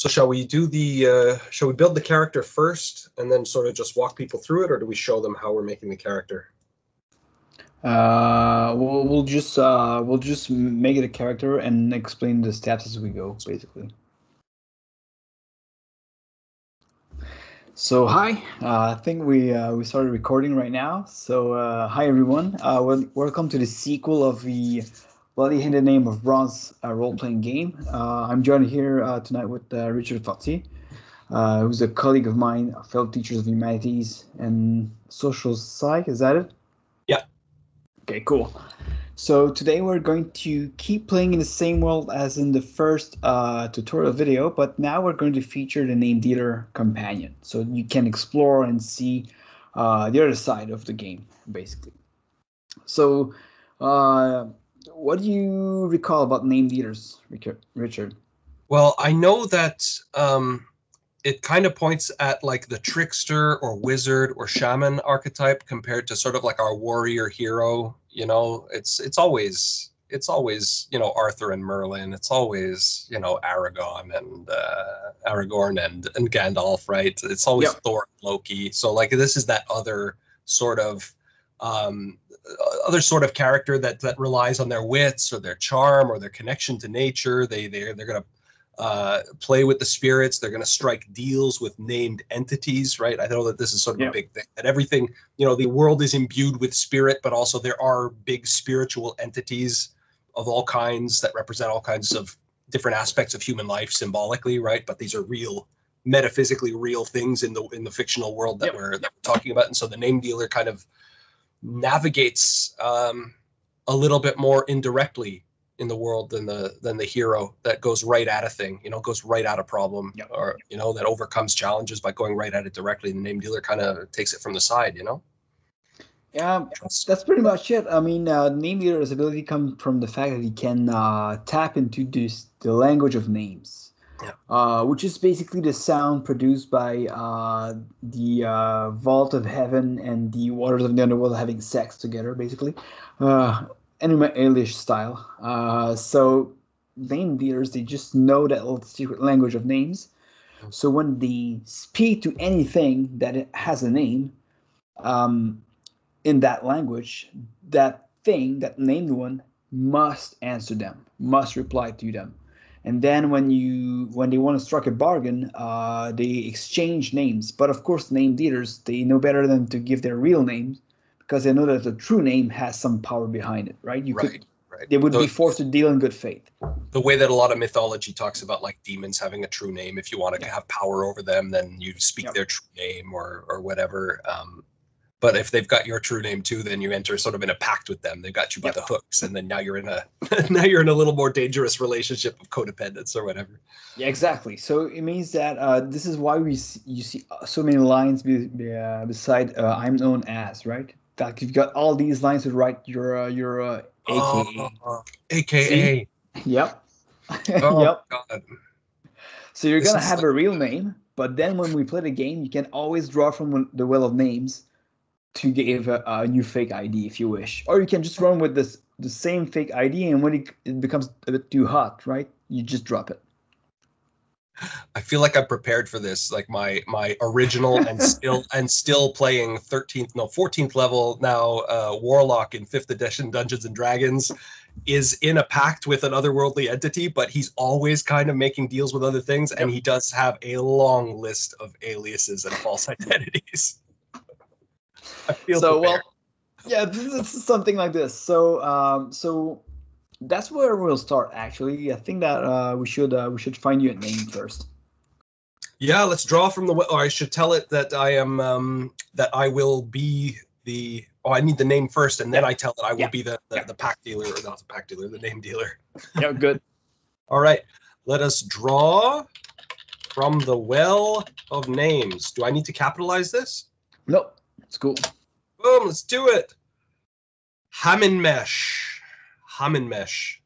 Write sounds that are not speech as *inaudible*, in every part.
So shall we do the, uh, shall we build the character first and then sort of just walk people through it, or do we show them how we're making the character? Uh, we'll, we'll just uh, we'll just make it a character and explain the steps as we go, basically. So hi, uh, I think we uh, we started recording right now. So uh, hi everyone, uh, wel- welcome to the sequel of the Bloody Handed Name of Bronze uh, role-playing game. Uh, I'm joined here uh, tonight with uh, Richard uh, who's a colleague of mine, a fellow teacher of humanities and social psych. Is that it? Yeah. Okay, cool. So today we're going to keep playing in the same world as in the first uh, tutorial video, but now we're going to feature the name dealer companion, so you can explore and see uh, the other side of the game, basically. So, uh, what do you recall about name dealers, Richard- Richard? Well, I know that um, it kind of points at like the trickster or wizard or shaman archetype compared to sort of like our warrior hero. You know, it's it's always it's always you know Arthur and Merlin. It's always you know Aragon and uh, Aragorn and and Gandalf, right? It's always Yep. Thor, and Loki. So like this is that other sort of um, other sort of character that that relies on their wits or their charm or their connection to nature. They they they're gonna uh, play with the spirits. They're going to strike deals with named entities, right? I know that this is sort of Yeah. a big thing. That everything, you know, the world is imbued with spirit, but also there are big spiritual entities of all kinds that represent all kinds of different aspects of human life symbolically, right? But these are real, metaphysically real things in the in the fictional world that we're that we're talking about. And so the name dealer kind of navigates um, a little bit more indirectly in the world than the than the hero that goes right at a thing, you know, goes right at a problem, Yep. or you know, that overcomes challenges by going right at it directly. The name dealer kind of takes it from the side, you know. Yeah, that's pretty much it. I mean, uh, name dealer's ability comes from the fact that he can uh, tap into this the language of names, Yeah. uh, which is basically the sound produced by uh, the uh, vault of heaven and the waters of the underworld having sex together, basically, uh, Enuma Elish style. Uh, so name dealers they just know that little secret language of names. So when they speak to anything that has a name, um, in that language, that thing, that named one, must answer them, must reply to them. And then when you when they want to strike a bargain, uh, they exchange names. But of course, name dealers they know better than to give their real names because they know that the true name has some power behind it, right? You Right, could right. they would be forced to deal in good faith. the way that a lot of mythology talks about like demons having a true name if you want to Yeah. have power over them then you speak Yep. their true name or or whatever um but if they've got your true name too then you enter sort of in a pact with them they've got you by Yep. the hooks and then now you're in a *laughs* now you're in a little more dangerous relationship of codependence or whatever Yeah, exactly. So it means that uh, this is why we see, you see uh, so many lines be, be, uh, beside uh, "I'm known as," right? Fact, you've got all these lines to write your uh, your uh, AKA. Oh, aka Yep. *laughs* oh yep. god So you're This gonna have like- a real name, but then when we play the game, you can always draw from the well of names to give a, a new fake ID if you wish, or you can just run with this the same fake ID, and when it, it becomes a bit too hot, right? You just drop it. I feel like I'm prepared for this. Like my my original and *laughs* still and still playing 13th no 14th level now uh, warlock in 5th edition Dungeons and Dragons is in a pact with an otherworldly entity, but he's always kind of making deals with other things, and he does have a long list of aliases and false *laughs* identities. I feel so prepared. well yeah this is something like this so um so that's where we'll start actually i think that uh we should uh, we should find you a name first Yeah, let's draw from the. Or I should tell it that I am um, that I will be the. Oh, I need the name first, and then I tell it I will Yeah. be the the, Yeah. the pack dealer or not the pack dealer, the name dealer. yeah good *laughs* All right, let us draw from the well of names. Do I need to capitalize this? no it's cool Boom, let's do it. Haminmesh, Haminmesh,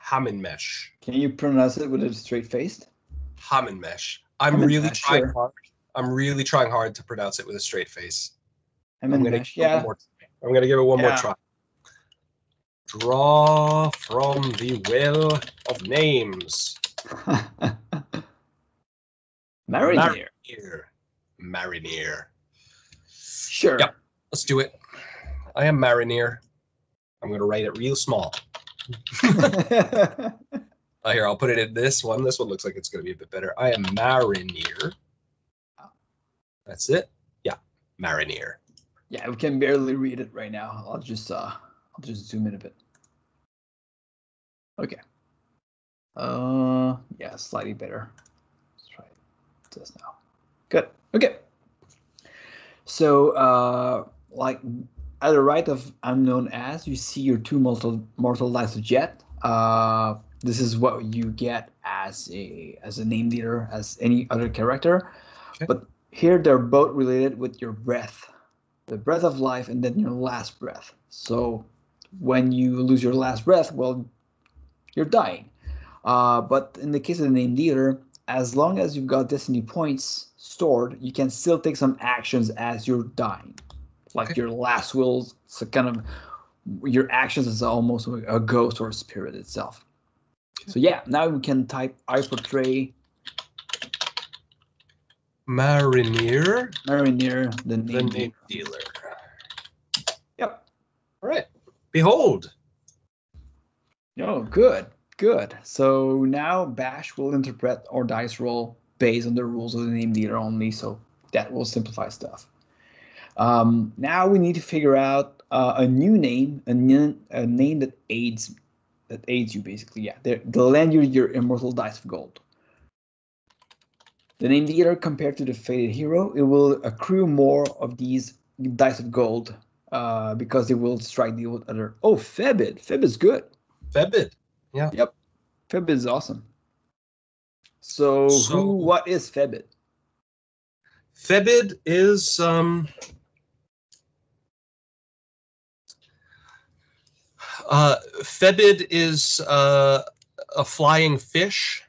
Haminmesh, can you pronounce it with a straight face Haminmesh. I'm really Haminmesh, trying sure. hard. I'm really trying hard to pronounce it with a straight face. i I'm gonna, mesh, give it one yeah more try. I'm gonna give it one more try. Draw from the well of names. *laughs* Mariner. Mariner. Mariner. Sure. Yep. Let's do it. I am Mariner. I'm gonna write it real small. Oh, *laughs* here, I'll put it in this one. This one looks like it's gonna be a bit better. I am Mariner. That's it. Yeah, Mariner. yeah, we can barely read it right now. I'll just uh I'll just zoom in a bit. Okay. Uh yeah, slightly better. Let's try this now. Good. Okay. So uh like at the right of unknown as you see your two mortal mortal lives of jet. Uh this is what you get as a as a name dealer as any other character. Okay. But here they're both related with your breath. The breath of life and then your last breath. So when you lose your last breath, well you're dying. Uh, but in the case of the name dealer, as long as you've got destiny points stored, you can still take some actions as you're dying. Like Okay. your last will, so kind of your actions is almost a ghost or a spirit itself. So yeah, now we can type I portray Mariner, Mariner, the name. the name leader. dealer. Yep. All right. Behold. Oh, good, good. So now Bash will interpret our dice roll based on the rules of the name dealer only. So that will simplify stuff. Um, now we need to figure out uh, a new name, a, name that aids that aids you basically. Yeah, they- they'll lend you your immortal dice of gold. The name dealer compared to the fated hero, it will accrue more of these dice of gold uh, because they will strike deal with other. Oh, Febid, Feb is good. Febid. Febit is awesome. So, So- who? What is Febit? Febid is um uh Febid is uh a flying fish.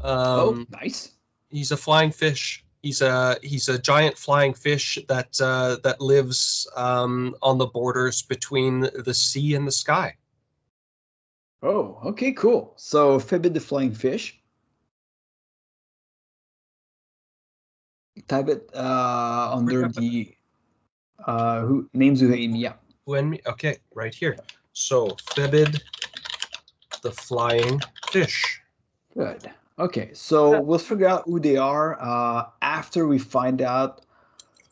Um oh, nice. he's a flying fish. He's a he's a giant flying fish that uh that lives um on the borders between the sea and the sky. Oh, okay, cool. So Febit the flying fish. Type it uh, under the uh, who names who aim. Yeah. When okay, right here. So Febid the flying fish. Good. Okay, so we'll figure out who they are uh, after we find out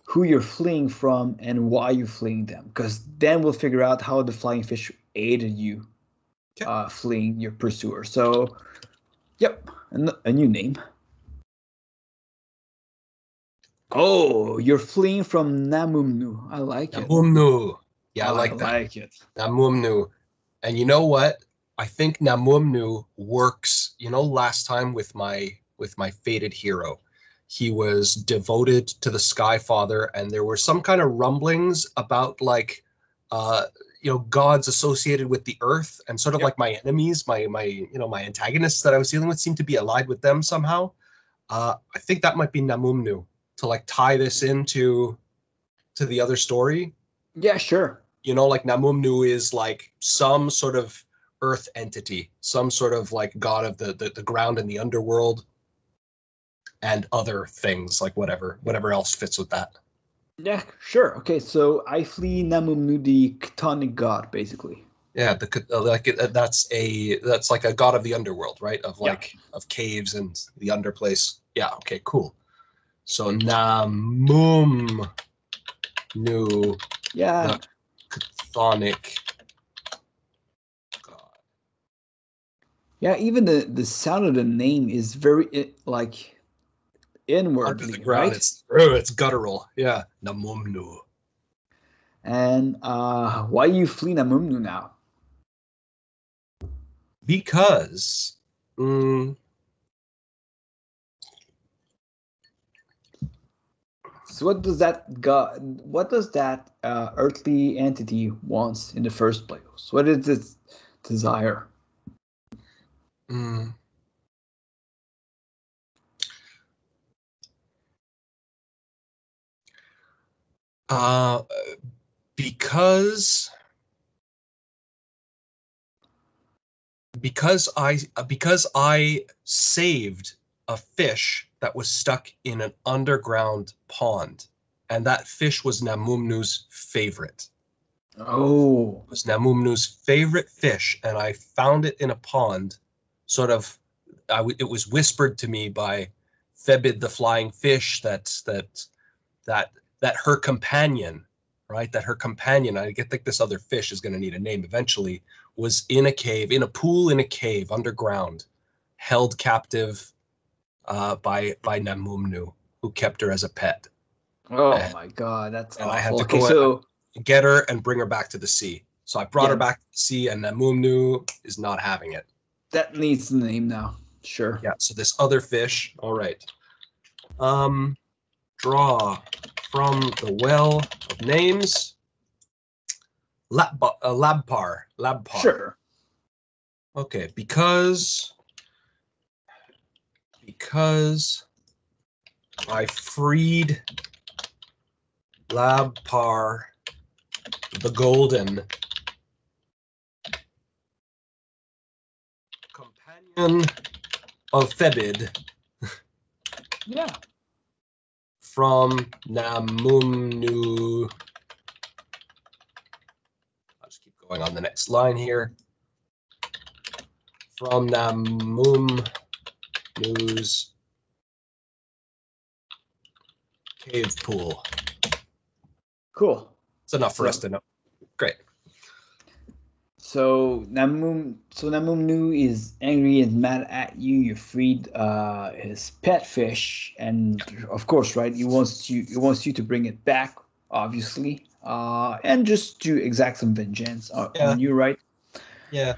who you're fleeing from and why you're fleeing them. Because then we'll figure out how the flying fish aided you Okay. uh, fleeing your pursuer. So, yep, and a new name. Oh, you're fleeing from Namumnu. I like it. Namumnu. Yeah, I like that. I that. like it. Namumnu. And you know what? I think Namumnu works. You know, last time with my with my fated hero, he was devoted to the Sky Father, and there were some kind of rumblings about like, uh, you know, gods associated with the Earth, and sort of Yep. like my enemies, my my you know my antagonists that I was dealing with seemed to be allied with them somehow. Uh, I think that might be Namumnu to like tie this into to the other story Yeah, sure. you know like namumnu is like some sort of earth entity some sort of like god of the, the the ground and the underworld and other things like whatever whatever else fits with that Yeah, sure. Okay, so I flee Namumnu, the Chthonic god, basically. yeah the uh, like uh, that's a that's like a god of the underworld right of Yeah. like of caves and the underplace yeah okay cool so namum nu Yeah. the chthonic god Yeah, even the the sound of the name is very i- like under inwardly, the ground right? it's oh, it's guttural yeah namumnu And uh, why you flee Namumnu now? because mm, So what does that god? What does that uh, earthly entity wants in the first place? What is its desire? mm, uh, because because I because I saved a fish that was stuck in an underground pond, and that fish was Namumnu's favorite. Oh. It was Namumnu's favorite fish, and I found it in a pond. Sort of, I w- it was whispered to me by Thebid the flying fish that that that that her companion, right? That her companion, I get think this other fish is going to need a name eventually, was in a cave, in a pool in a cave underground, held captive uh, by by Namumnu, who kept her as a pet. Oh And- my god, that's and I had awful. to okay, go- so Get her and bring her back to the sea. So I brought Yeah. her back to the sea, and Namumnu is not having it. that needs the name now. Sure. Yeah. So this other fish. All right. Um, draw from the well of names. Lab, uh, labpar. Labpar. Sure. Okay, because because I freed Labpar the Golden companion of Thebid Yeah. From Namumnu. I'll just keep going on the next line here. From Namumnu's cave pool. Cool. It's enough for So- us to know. So Namum, so Namumnu is angry and mad at you. You freed uh, his pet fish, and of course, right? He wants you. He wants you to bring it back, obviously, uh, and just to exact some vengeance on, Yeah. you, right? Yeah.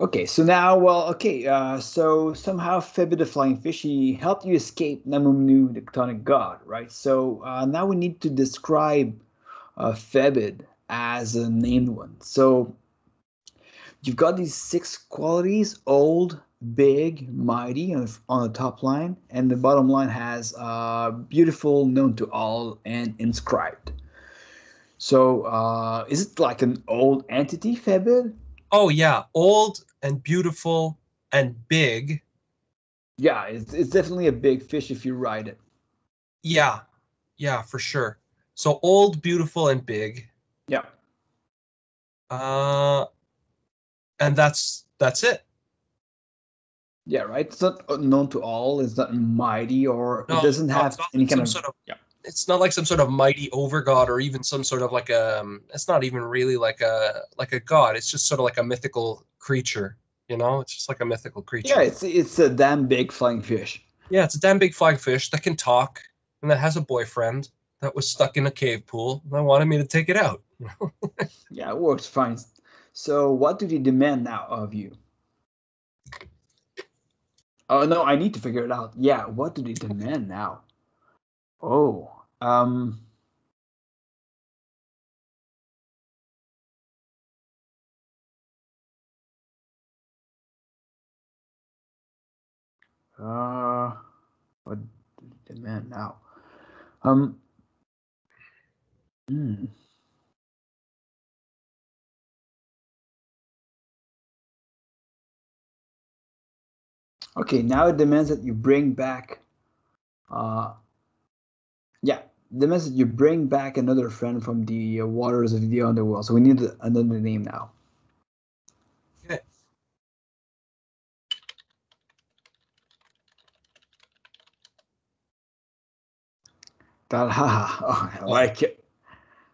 Okay, so now, well, okay, uh, so somehow Febe the Flying Fish, he helped you escape Namumnu, the Chthonic God, right? So uh, now we need to describe uh, Febid as a named one. So you've got these six qualities old, big, mighty on, the- top line, and the bottom line has uh, beautiful, known to all, and inscribed. So uh, is it like an old entity, Febid? Oh yeah, old and beautiful and big. Yeah, it's, it's definitely a big fish if you ride it. Yeah. Yeah, for sure. So old, beautiful, and big. Yeah. Uh and that's that's it. Yeah, right. It's not known to all. It's not mighty, or No, it doesn't have not any kind of. sort of yeah. it's not like some sort of mighty overgod or even some sort of like a um, it's not even really like a like a god it's just sort of like a mythical creature you know it's just like a mythical creature Yeah, it's it's a damn big flying fish. yeah it's a damn big flying fish that can talk and that has a boyfriend that was stuck in a cave pool and they wanted me to take it out *laughs* Yeah, it works fine. So, what do they demand now of you? Oh no, I need to figure it out. Yeah, what do they demand now? Oh, um. Uh, what demand now? Um. Hmm. Okay, now it demands that you bring back. Uh, yeah, demands that you bring back another friend from the uh, waters of the underworld. So we need another name now. Okay. Dalhaha. *laughs* Oh, I like it.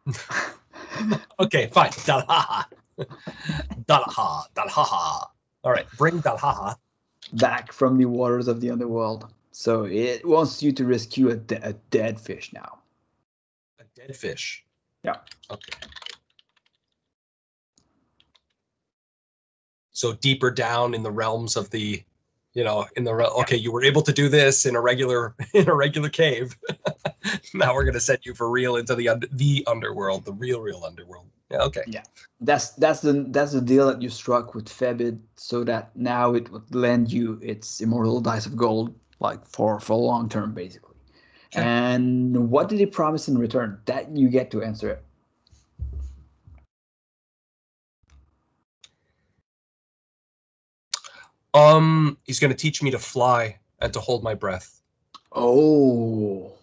*laughs* okay fine dalhaha *laughs* dalha dalhaha all right bring dalhaha back from the waters of the underworld. So it wants you to rescue a, de- a dead fish now. a dead fish Yeah. okay so deeper down in the realms of the you know in the re- okay you were able to do this in a regular *laughs* in a regular cave *laughs* now we're going to send you for real into the under, the underworld the real real underworld yeah okay Yeah, That's that's the that's the deal that you struck with Febid, so that now it would lend you its immortal dice of gold, like for for long term, basically. Okay. And what did he promise in return? That you get to answer it. um he's going to teach me to fly and to hold my breath. Oh.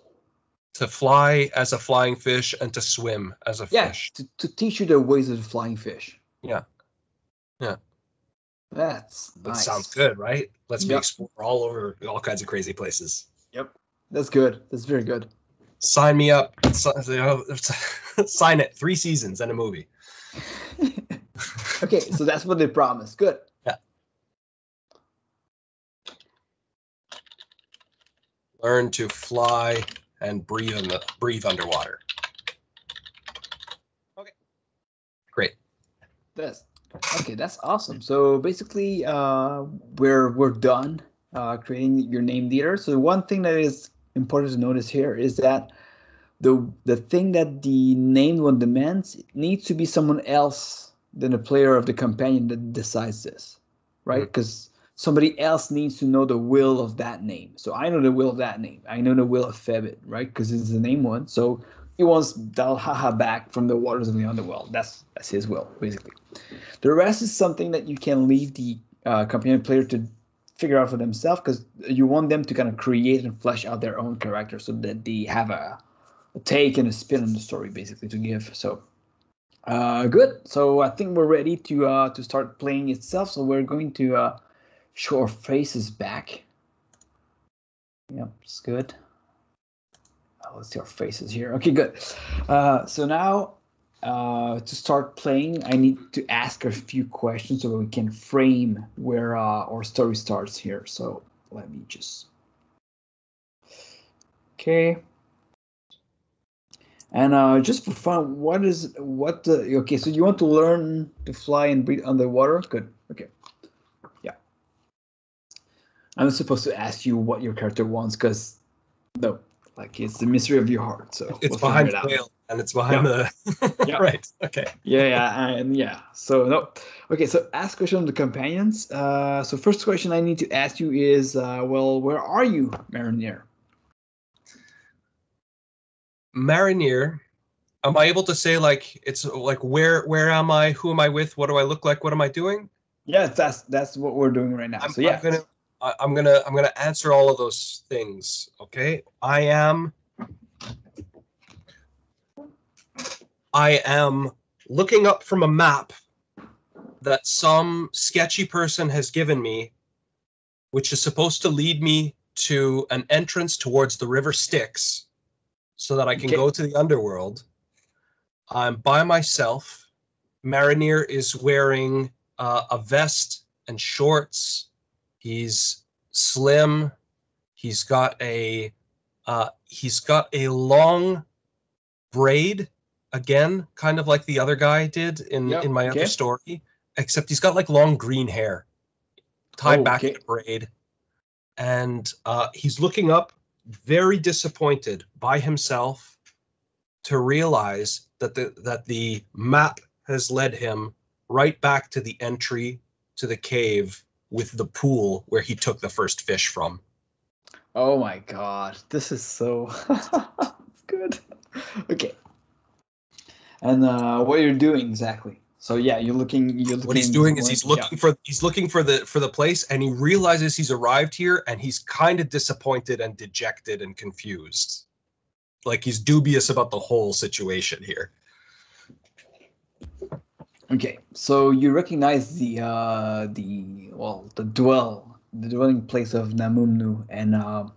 To fly as a flying fish and to swim as a Yeah, fish. to, to teach you the ways of the flying fish. Yeah. Yeah. That's That nice. sounds good, right? Let's Yep. explore all over all kinds of crazy places. Yep. That's good. That's very good. Sign me up. Si- you know, *laughs* Sign it. Three seasons and a movie. *laughs* okay, so that's what they promised. Good. Yeah. Learn to fly and breathe in the breathe underwater. Okay. Great. That's okay. That's awesome. So basically, uh, we're we're done uh, creating your name dealer. So one thing that is important to notice here is that the the thing that the named one demands needs to be someone else than the player of the companion that decides this, right? Because somebody else needs to know the will of that name. So I know the will of that name. I know the will of Febit, right? Because it's the name one. So he wants Dalhaha back from the waters of the underworld. That's that's his will, basically. The rest is something that you can leave the uh, companion player to figure out for themselves because you want them to kind of create and flesh out their own character so that they have a, a take and a spin on the story, basically to give. So. Uh, good. So I think we're ready to uh, to start playing itself. So we're going to show our faces back. Yep, it's good. Uh, let's see our faces here. Okay, good. Uh, so now uh, to start playing, I need to ask a few questions so we can frame where uh, our story starts here. So let me just. Okay. And uh, just for fun, what is what? The, okay, so you want to learn to fly and breathe underwater? Good. Okay. Yeah. I'm supposed to ask you what your character wants because, no, like it's the mystery of your heart. So It's we'll behind figure the it veil and it's behind the *laughs* Yeah. right. Okay. Yeah, yeah, and yeah. So no. Okay, so ask question of the companions. Uh, so first question I need to ask you is, uh, well, where are you, Marinier? Marinier. Am I able to say like it's like where where am I? Who am I with? What do I look like? What am I doing? Yeah, that's that's what we're doing right now. I'm, so yeah, I'm gonna I, I'm gonna I'm gonna answer all of those things. Okay. I am I am looking up from a map that some sketchy person has given me, which is supposed to lead me to an entrance towards the River Styx so that I can Okay. go to the underworld. I'm by myself. Marinier is wearing uh, a vest and shorts. He's slim. He's got a uh, he's got a long braid again, kind of like the other guy did in Yep, in my okay. other story, except he's got like long green hair tied Oh, back in a braid, and uh, he's looking up, very disappointed by himself, to realize that the that the map has led him right back to the entry to the cave with the pool where he took the first fish from. Oh my god, this is so *laughs* good. Okay. And uh, what you're doing exactly? So yeah, you're looking. You're looking. What he's doing is he's yeah. looking for he's looking for the for the place and he realizes he's arrived here and he's kind of disappointed and dejected and confused. Like he's dubious about the whole situation here. Okay, so you recognize the uh, the well the dwell the dwelling place of Namumnu, and uh,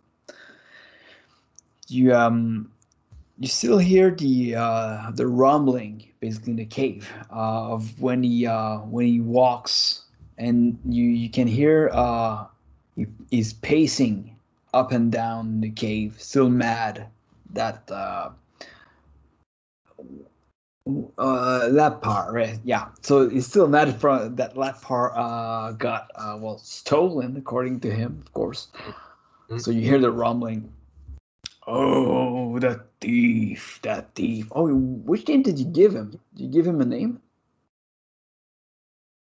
you um you still hear the uh, the rumbling basically in the cave uh, of when he uh, when he walks, and you you can hear uh, he, he's pacing up and down the cave, still mad that. Uh, uh that part right yeah so he's still mad from that left part uh got uh well stolen according to him of course Mhm. so you hear the rumbling oh that thief that thief oh which name did you give him did you give him a name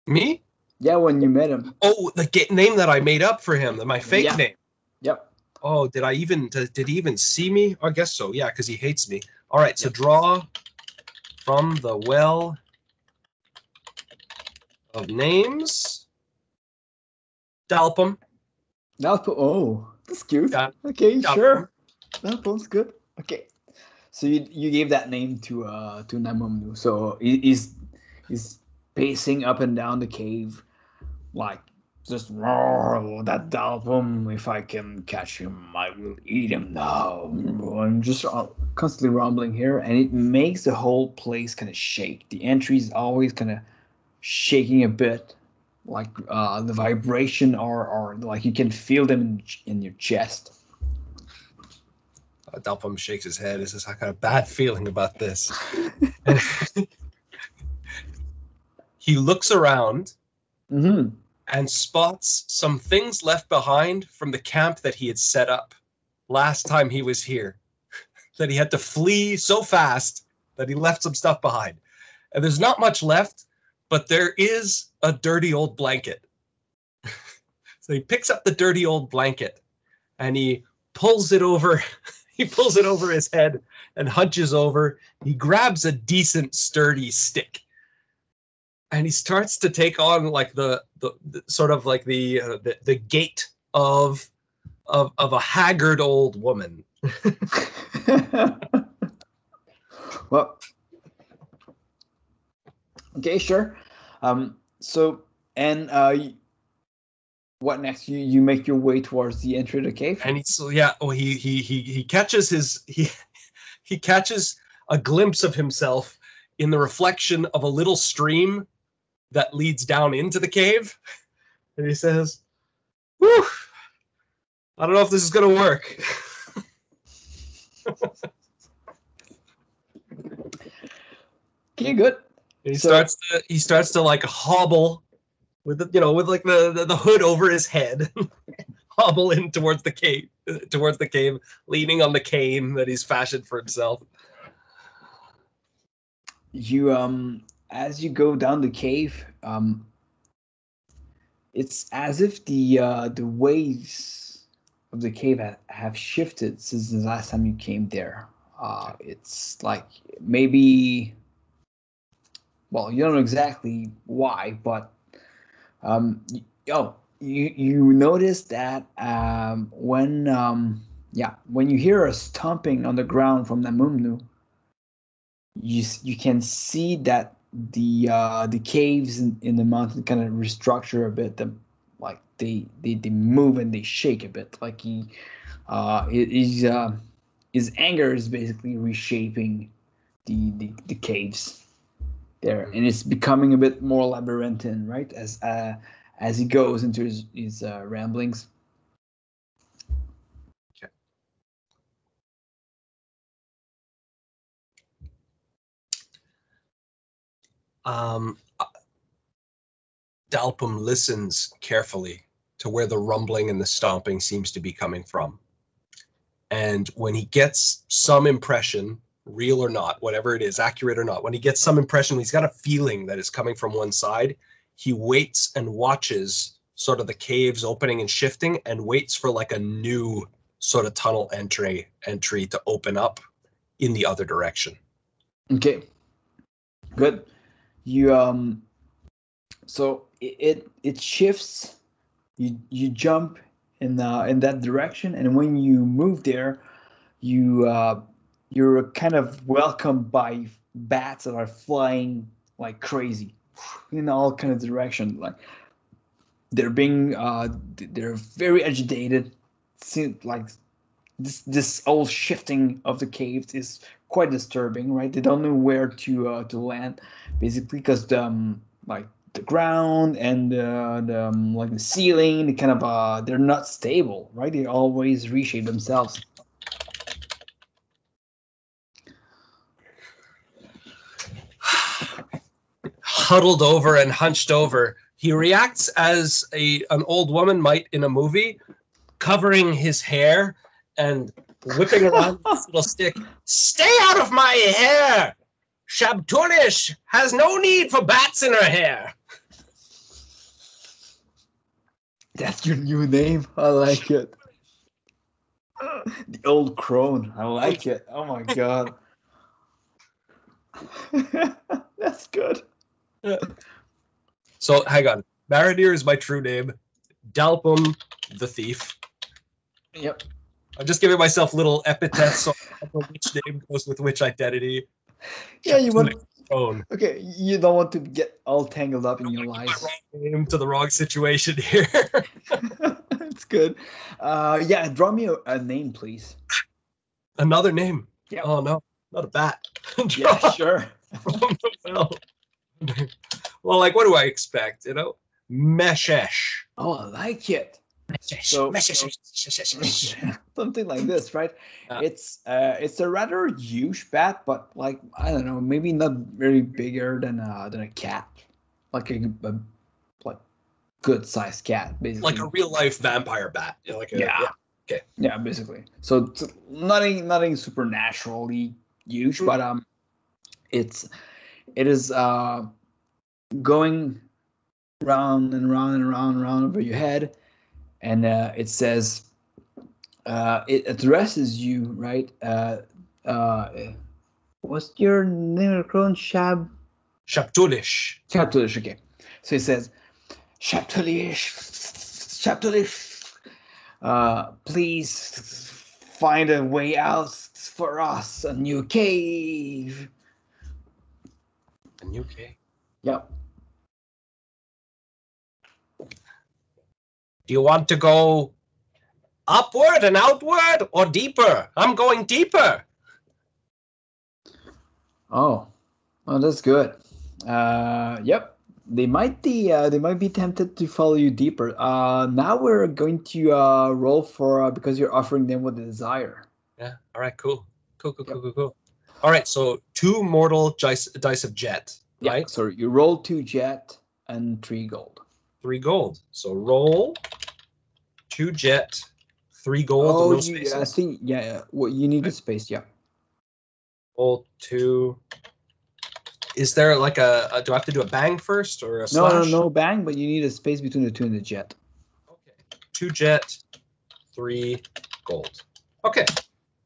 Me? yeah when you met him Oh, the ga- name that I made up for him, my fake Yeah. name. yep Oh, did I even did, did he even see me? I guess so. Yeah, because he hates me. All right, so Yep. draw from the well of names. Dalpum. Dalpo. Oh, that's cute. Yeah. Okay, Dalpo. sure. Dalpo's good. Okay. So you you gave that name to uh to Namumnu. So he's he's pacing up and down the cave, like just roar that Dalpum. If I can catch him, I will eat him now. I'm just uh, constantly rumbling here, and it makes the whole place kind of shake. The entry is always kind of shaking a bit, like uh, the vibration, or or like you can feel them in, in your chest. Uh, Dalpum shakes his head. He says, "I got a bad feeling about this." *laughs* he looks around Mm-hmm. and spots some things left behind from the camp that he had set up last time he was here. That he had to flee so fast that he left some stuff behind. And there's not much left, but there is a dirty old blanket. *laughs* so he picks up the dirty old blanket and he pulls it over. *laughs* he pulls it over his head and hunches over. He grabs a decent sturdy stick and he starts to take on like the the, the sort of like the, uh, the the gait of of of a haggard old woman. *laughs* well, okay, sure. Um, so and uh, what next? You you make your way towards the entry of the cave. And so yeah, oh he he he he catches his he *laughs* he catches a glimpse of himself in the reflection of a little stream that leads down into the cave. And he says, Whew, I don't know if this is gonna work. *laughs* Okay, good. And he So- starts to he starts to like hobble with the, you know with like the, the, the hood over his head, *laughs* hobble in towards the cave towards the cave, leaning on the cane that he's fashioned for himself. You um, as you go down the cave, um, it's as if the uh, the waves of the cave ha- have shifted since the last time you came there. Uh, it's like maybe, well, you don't know exactly why, but um, oh, you you notice that um, when um, yeah, when you hear a stomping on the ground from Namumnu, you you can see that the uh, the caves in, in the mountain kind of restructure a bit. The, like they, they they move and they shake a bit. Like he, uh, it is uh, his anger is basically reshaping the, the the caves there, and it's becoming a bit more labyrinthine, right? As uh, as he goes into his his uh, ramblings. Um, uh, Dalpum listens carefully to where the rumbling and the stomping seems to be coming from. And when he gets some impression, real or not, whatever it is, accurate or not, when he gets some impression, he's got a feeling that is coming from one side, he waits and watches sort of the caves opening and shifting and waits for like a new sort of tunnel entry entry to open up in the other direction. Okay. Good. You um so it it, it shifts. You you jump in uh, in that direction and when you move there, you uh you're kind of welcomed by bats that are flying like crazy in all kind of directions like they're being uh they're very agitated like this this whole shifting of the caves is quite disturbing, right? They don't know where to uh, to land, basically, because the um, like the ground and uh, the um, like the ceiling, they kind of uh, they're not stable, right? They always reshape themselves. Huddled over and hunched over. He reacts as a an old woman might in a movie, covering his hair and whipping around with his little stick. Stay out of my hair! Shabtunish has no need for bats in her hair. That's your new name. I like it. The old crone. I like it. Oh my god. *laughs* That's good. So hang on. Maradir is my true name. Dalpum the thief. Yep. I'm just giving myself little epithets on which name goes with which identity. Yeah, you want. Own. Okay, you don't want to get all tangled up in your life. Name to the wrong situation here. *laughs* it's good. Uh, yeah, draw me a, a name, please. Another name. Yeah. Oh no, not a bat. *laughs* Yeah, sure. well, *laughs* well, like what do I expect? You know, Meshesh. Oh, I like it. So- *laughs* Something like this, right? Yeah. It's uh, it's a rather huge bat, but like I don't know, maybe not very bigger than a than a cat, like a, a like good sized cat, basically. like a real life vampire bat. You know, like a, yeah. okay. Yeah, basically. So it's nothing nothing supernaturally huge, but um it's it is uh going round and round and round and round over your head and uh it says uh it addresses you, right? Uh uh what's your name Shab Shaptulish. Chaptulish, okay. So it says, Chaptulish, Chaptulish, uh, please find a way out for us, a new cave. New cave. Yep. Do you want to go upward and outward or deeper? I'm going deeper. Oh, well, that's good. Uh, yep. They might be uh, they might be tempted to follow you deeper. Uh, now we're going to uh, roll for uh, because you're offering them what they desire. Yeah. All right. Cool. Cool. Cool. Yep. Cool. Cool. Cool. All right. So two mortal dice, dice of jet. Yeah. Right. So you roll two jet and three gold. Three gold. So roll two jet, three gold. Oh, no you. I think yeah. yeah. Well, you need the space. Yeah. Roll two. Is there like a, a? Do I have to do a bang first or a No, slash? no, no bang, but you need a space between the two and the jet. Okay. Two jet, three gold. Okay.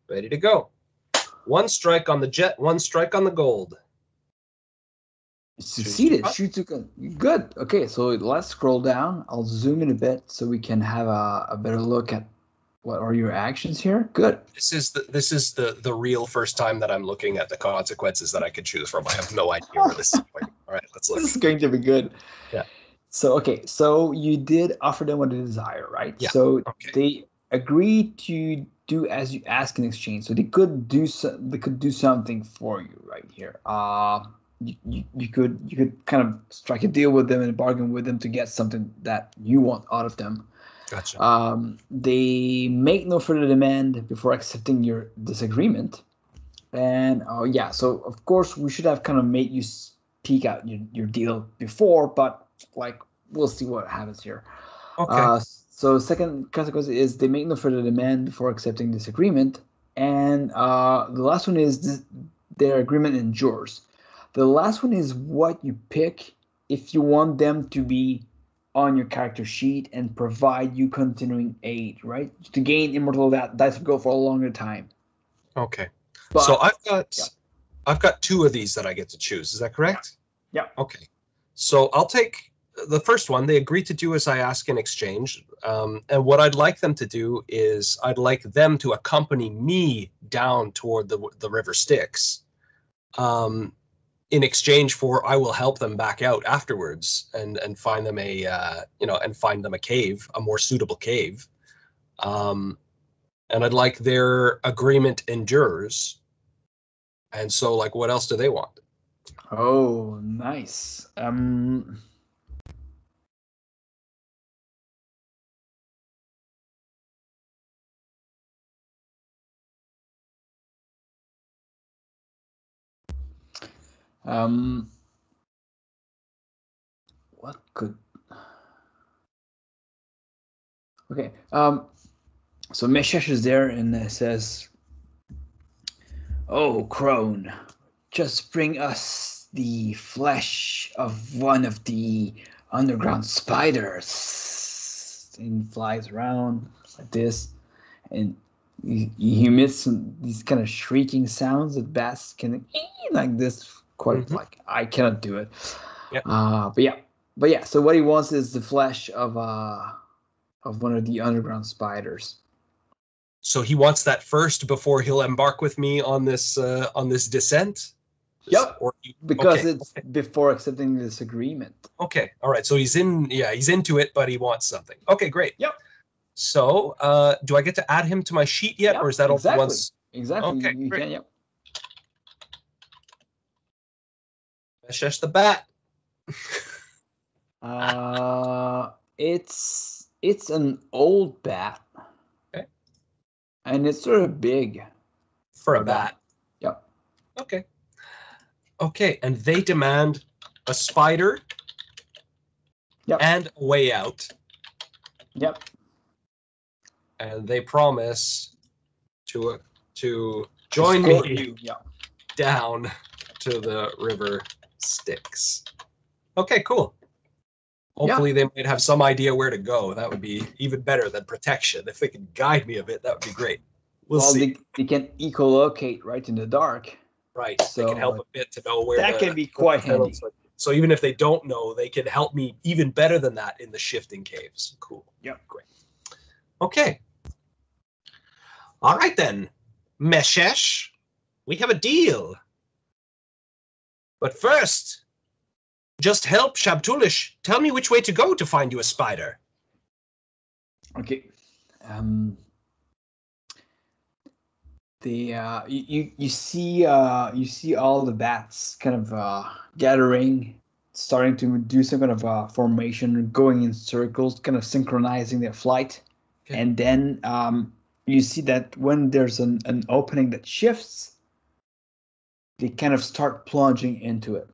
Ready to go. One strike on the jet, one strike on the gold. Succeeded. Huh? Shoot to. Good. Okay, so let's scroll down. I'll zoom in a bit so we can have a, a better look at what are your actions here. Good. This is the this is the the real first time that I'm looking at the consequences that I could choose from. I have no idea where this is *laughs* going. All right, let's look. This is going to be good. Yeah. So okay, so you did offer them what they desire, right? Yeah, So okay. they agreed to do as you ask in exchange. So they could do so, they could do something for you right here. Uh you, you, you could you could kind of strike a deal with them and bargain with them to get something that you want out of them. Gotcha. Um, they make no further demand before accepting your disagreement. And oh yeah, so of course we should have kind of made you speak out your, your deal before, but like we'll see what happens here. Okay. Uh, so second consequence is they make no further demand before accepting this agreement, and uh, the last one is this, their agreement endures. The last one is what you pick if you want them to be on your character sheet and provide you continuing aid, right? To gain immortal that dice of go for a longer time. okay. But so I've got yeah. I've got two of these that I get to choose. Is that correct? Yeah. Okay. So I'll take the first one. They agree to do as I ask in exchange. Um, and what I'd like them to do is I'd like them to accompany me down toward the the river Styx. Um, in exchange for I will help them back out afterwards and and find them a uh, you know and find them a cave, a more suitable cave. Um, and I'd like their agreement endures. And so, like, what else do they want? oh, nice. Um, um, what could? Okay. Um, so Meshesh is there and says, "Oh, crone, just bring us the flesh of one of the underground spiders." And flies around like this, and he, he emits some, these kind of shrieking sounds that bats can like this. Quite Mhm. like I cannot do it. Yep. Uh, but yeah, but yeah. So what he wants is the flesh of uh of one of the underground spiders. So he wants that first before he'll embark with me on this uh, on this descent. Yep. Or Because okay, it's before accepting this agreement. Okay. All right. So he's in. Yeah, he's into it, but he wants something. Okay. Great. Yep. So, uh, do I get to add him to my sheet yet, Yep, or is that all exactly. once? Exactly. Okay, you great. can, yep. Meshesh the bat. *laughs* Uh, it's it's an old bat. Okay. And it's sort of big. for a bat. Yep. Okay. Okay, and they demand a spider Yep. and a way out, Yep. and they promise to uh, to join me you. Yeah. down to the river Styx. Okay, cool. Hopefully, they might have some idea where to go. That would be even better than protection. If they could guide me a bit, that would be great. We'll well, see. they, they can echolocate right in the dark. Right. they can So, help a bit to know where that the- can be quite handy. tunnels. So even if they don't know, they can help me even better than that in the shifting caves. Cool. Yep. Great. Okay. All right then, Meshesh, we have a deal. But first, just help Shabtulish. Tell me which way to go to find you a spider. Okay. Um. The uh, you, you see uh you see all the bats kind of uh gathering, starting to do some kind of uh formation, going in circles, kind of synchronizing their flight, Okay. and then um you see that when there's an an opening that shifts, they kind of start plunging into it.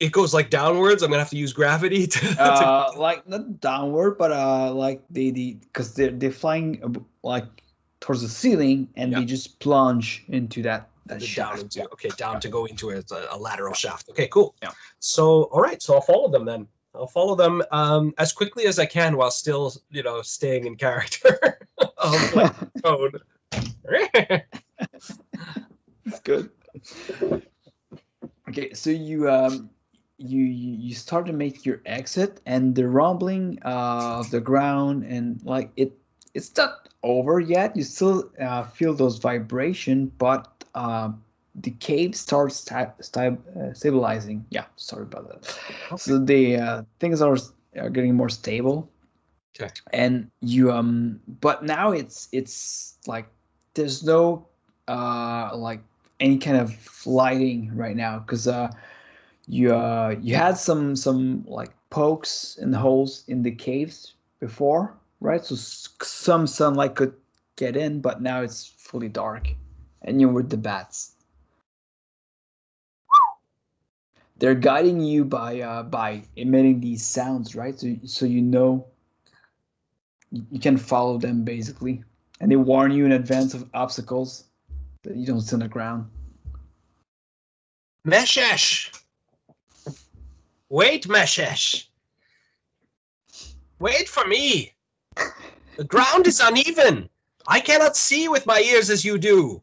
It goes like downwards. I'm gonna have to use gravity to. *laughs* to- uh, like not downward, but uh, like they the because they're they're flying like towards the ceiling and Yeah. they just plunge into that that shaft. down into okay down to go into a, a lateral shaft okay cool Yeah. so all right so i'll follow them then i'll follow them um as quickly as i can while still you know staying in character *laughs* of like *laughs* It's good. Okay, so you um you you start to make your exit and the rumbling uh, of the ground and like it it's not over yet. You still uh, feel those vibration, but uh, the cave starts sta- sta- uh, stabilizing. Yeah, sorry about that. So the uh, things are are getting more stable. Okay. And you um, but now it's it's like there's no uh like any kind of lighting right now because uh you uh you had some some like pokes and holes in the caves before right? So some sunlight could get in but now it's fully dark and you're with the bats. They're guiding you by uh by emitting these sounds right? So so you know you can follow them basically. And they warn you in advance of obstacles that you don't see on the ground meshesh wait meshesh wait for me the ground is uneven i cannot see with my ears as you do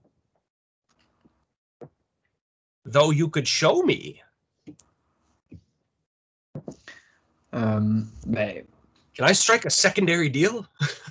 though you could show me um babe Can I strike a secondary deal?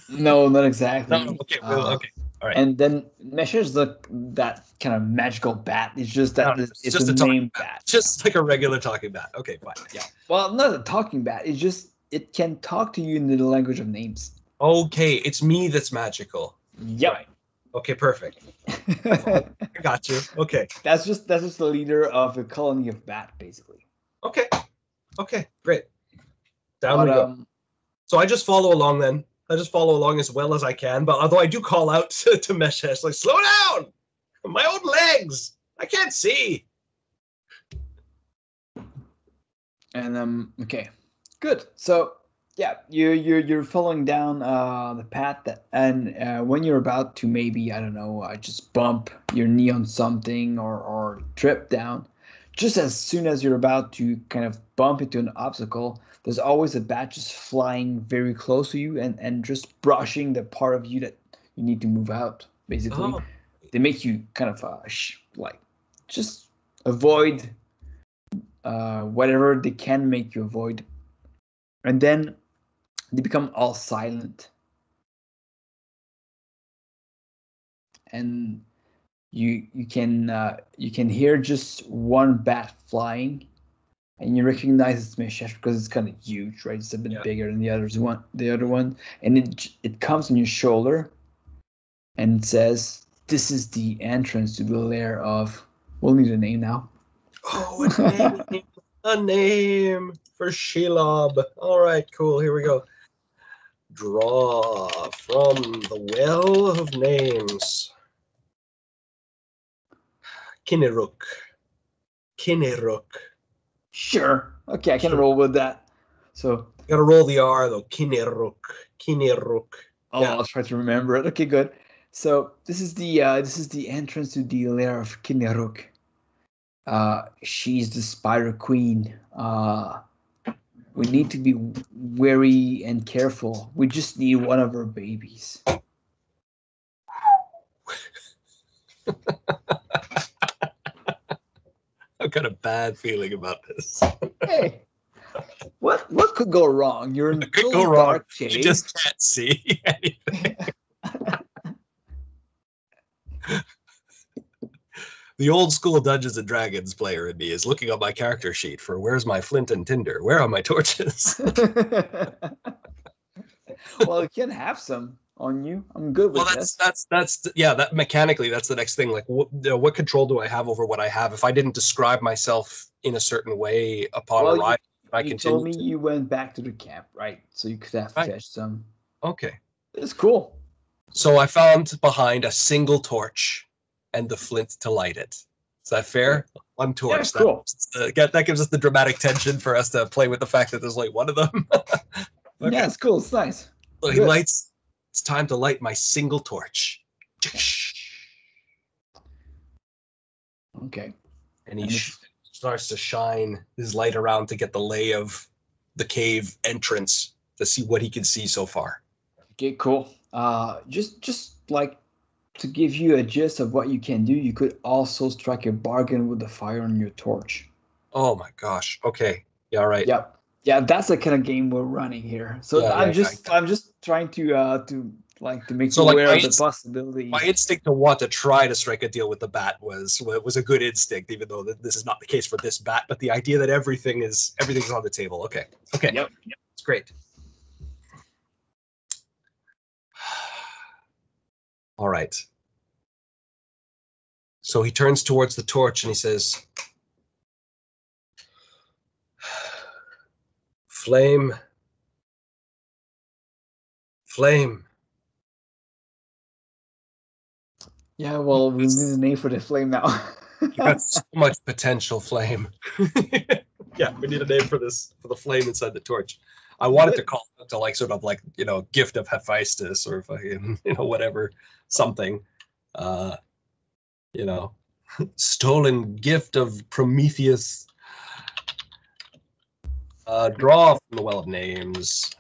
no not exactly No. Okay. Well, Uh, okay. Right. and then measures the that kind of magical bat it's just that No, it's, it's just a talking name bat Just like a regular talking bat. Okay, fine. Yeah. well not a talking bat it's just it can talk to you in the language of names Okay, it's me that's magical. yep Right. Okay, perfect. *laughs* I got you. Okay. that's just that's just the leader of a colony of bat basically Okay. Okay. Great. Down but, we go. um, So I just follow along then. I just follow along as well as I can. But although I do call out *laughs* to, to Meshesh, like, slow down! My own legs! I can't see. And um, okay, good. So yeah, you you you're following down uh the path that, and uh, when you're about to maybe I don't know, uh, just bump your knee on something or or trip down, just as soon as you're about to kind of bump into an obstacle, there's always a bat just flying very close to you and and just brushing the part of you that you need to move out. Basically, Oh, they make you kind of uh sh- like just avoid uh whatever they can make you avoid and then they become all silent. And you you can uh, you can hear just one bat flying, and you recognize it's Meshesh because it's kind of huge, right? It's a bit Yeah. bigger than the others one, the other one, and it it comes on your shoulder, and it says, "This is the entrance to the lair of." We'll need a name now. Oh, a name, *laughs* a name for Shelob. All right, cool. Here we go. Draw from the well of names. Kinneruk. Kinneruk. Sure. Okay, I can Sure. roll with that. So, you Gotta roll the R though. Kinneruk. Kinneruk. oh, Yeah. I'll try to remember it. Okay, good. So this is the uh, this is the entrance to the lair of Kinneruk. Uh, she's the spider queen. Uh, we need to be wary and careful. We just need one of her babies. *laughs* I've got a bad feeling about this. Hey, what what could go wrong? You're in could go wrong? dark You just can't see *laughs* anything. the old school Dungeons and Dragons player in me is looking on my character sheet for where's my flint and tinder? Where are my torches? *laughs* well, you can have some on you. I'm good with well, this. that's that's that's yeah. That mechanically, that's the next thing. Like, what, what control do I have over what I have? If I didn't describe myself in a certain way upon Well, you- arrival, I you told me to- you went back to the camp, right? So you could have Right. fetched some. Okay. It's cool. So I found behind a single torch and the flint to light it. Is that fair? One torch. Yeah, cool. That, uh, that gives us the dramatic tension for us to play with the fact that there's like one of them. *laughs* Okay. Yeah, it's cool. It's nice. So he good. lights. It's time to light my single torch. Okay. And he And sh- starts to shine his light around to get the lay of the cave entrance to see what he can see so far. Okay, cool. Uh, just just like to give you a gist of what you can do, you could also strike a bargain with the fire on your torch. Oh my gosh. Okay. Yeah. All right. Yep. Yeah, that's the kind of game we're running here. So Yeah, I'm yeah, just I'm just trying to uh to like to make So, you aware of the possibilities. my instinct to want to try to strike a deal with the bat was was a good instinct, even though th- this is not the case for this bat. But the idea that everything is everything's on the table. Okay, okay, Yep. it's great. *sighs* All right. So he turns towards the torch and he says, "Flame, flame." Yeah, well, we need a name for the flame now. *laughs* You got so much *laughs* potential, flame. *laughs* yeah, we need a name for this for the flame inside the torch. I wanted to call it to like sort of like you know gift of Hephaestus or fucking you know whatever something, uh, you know, stolen gift of Prometheus. Uh, draw from the well of names.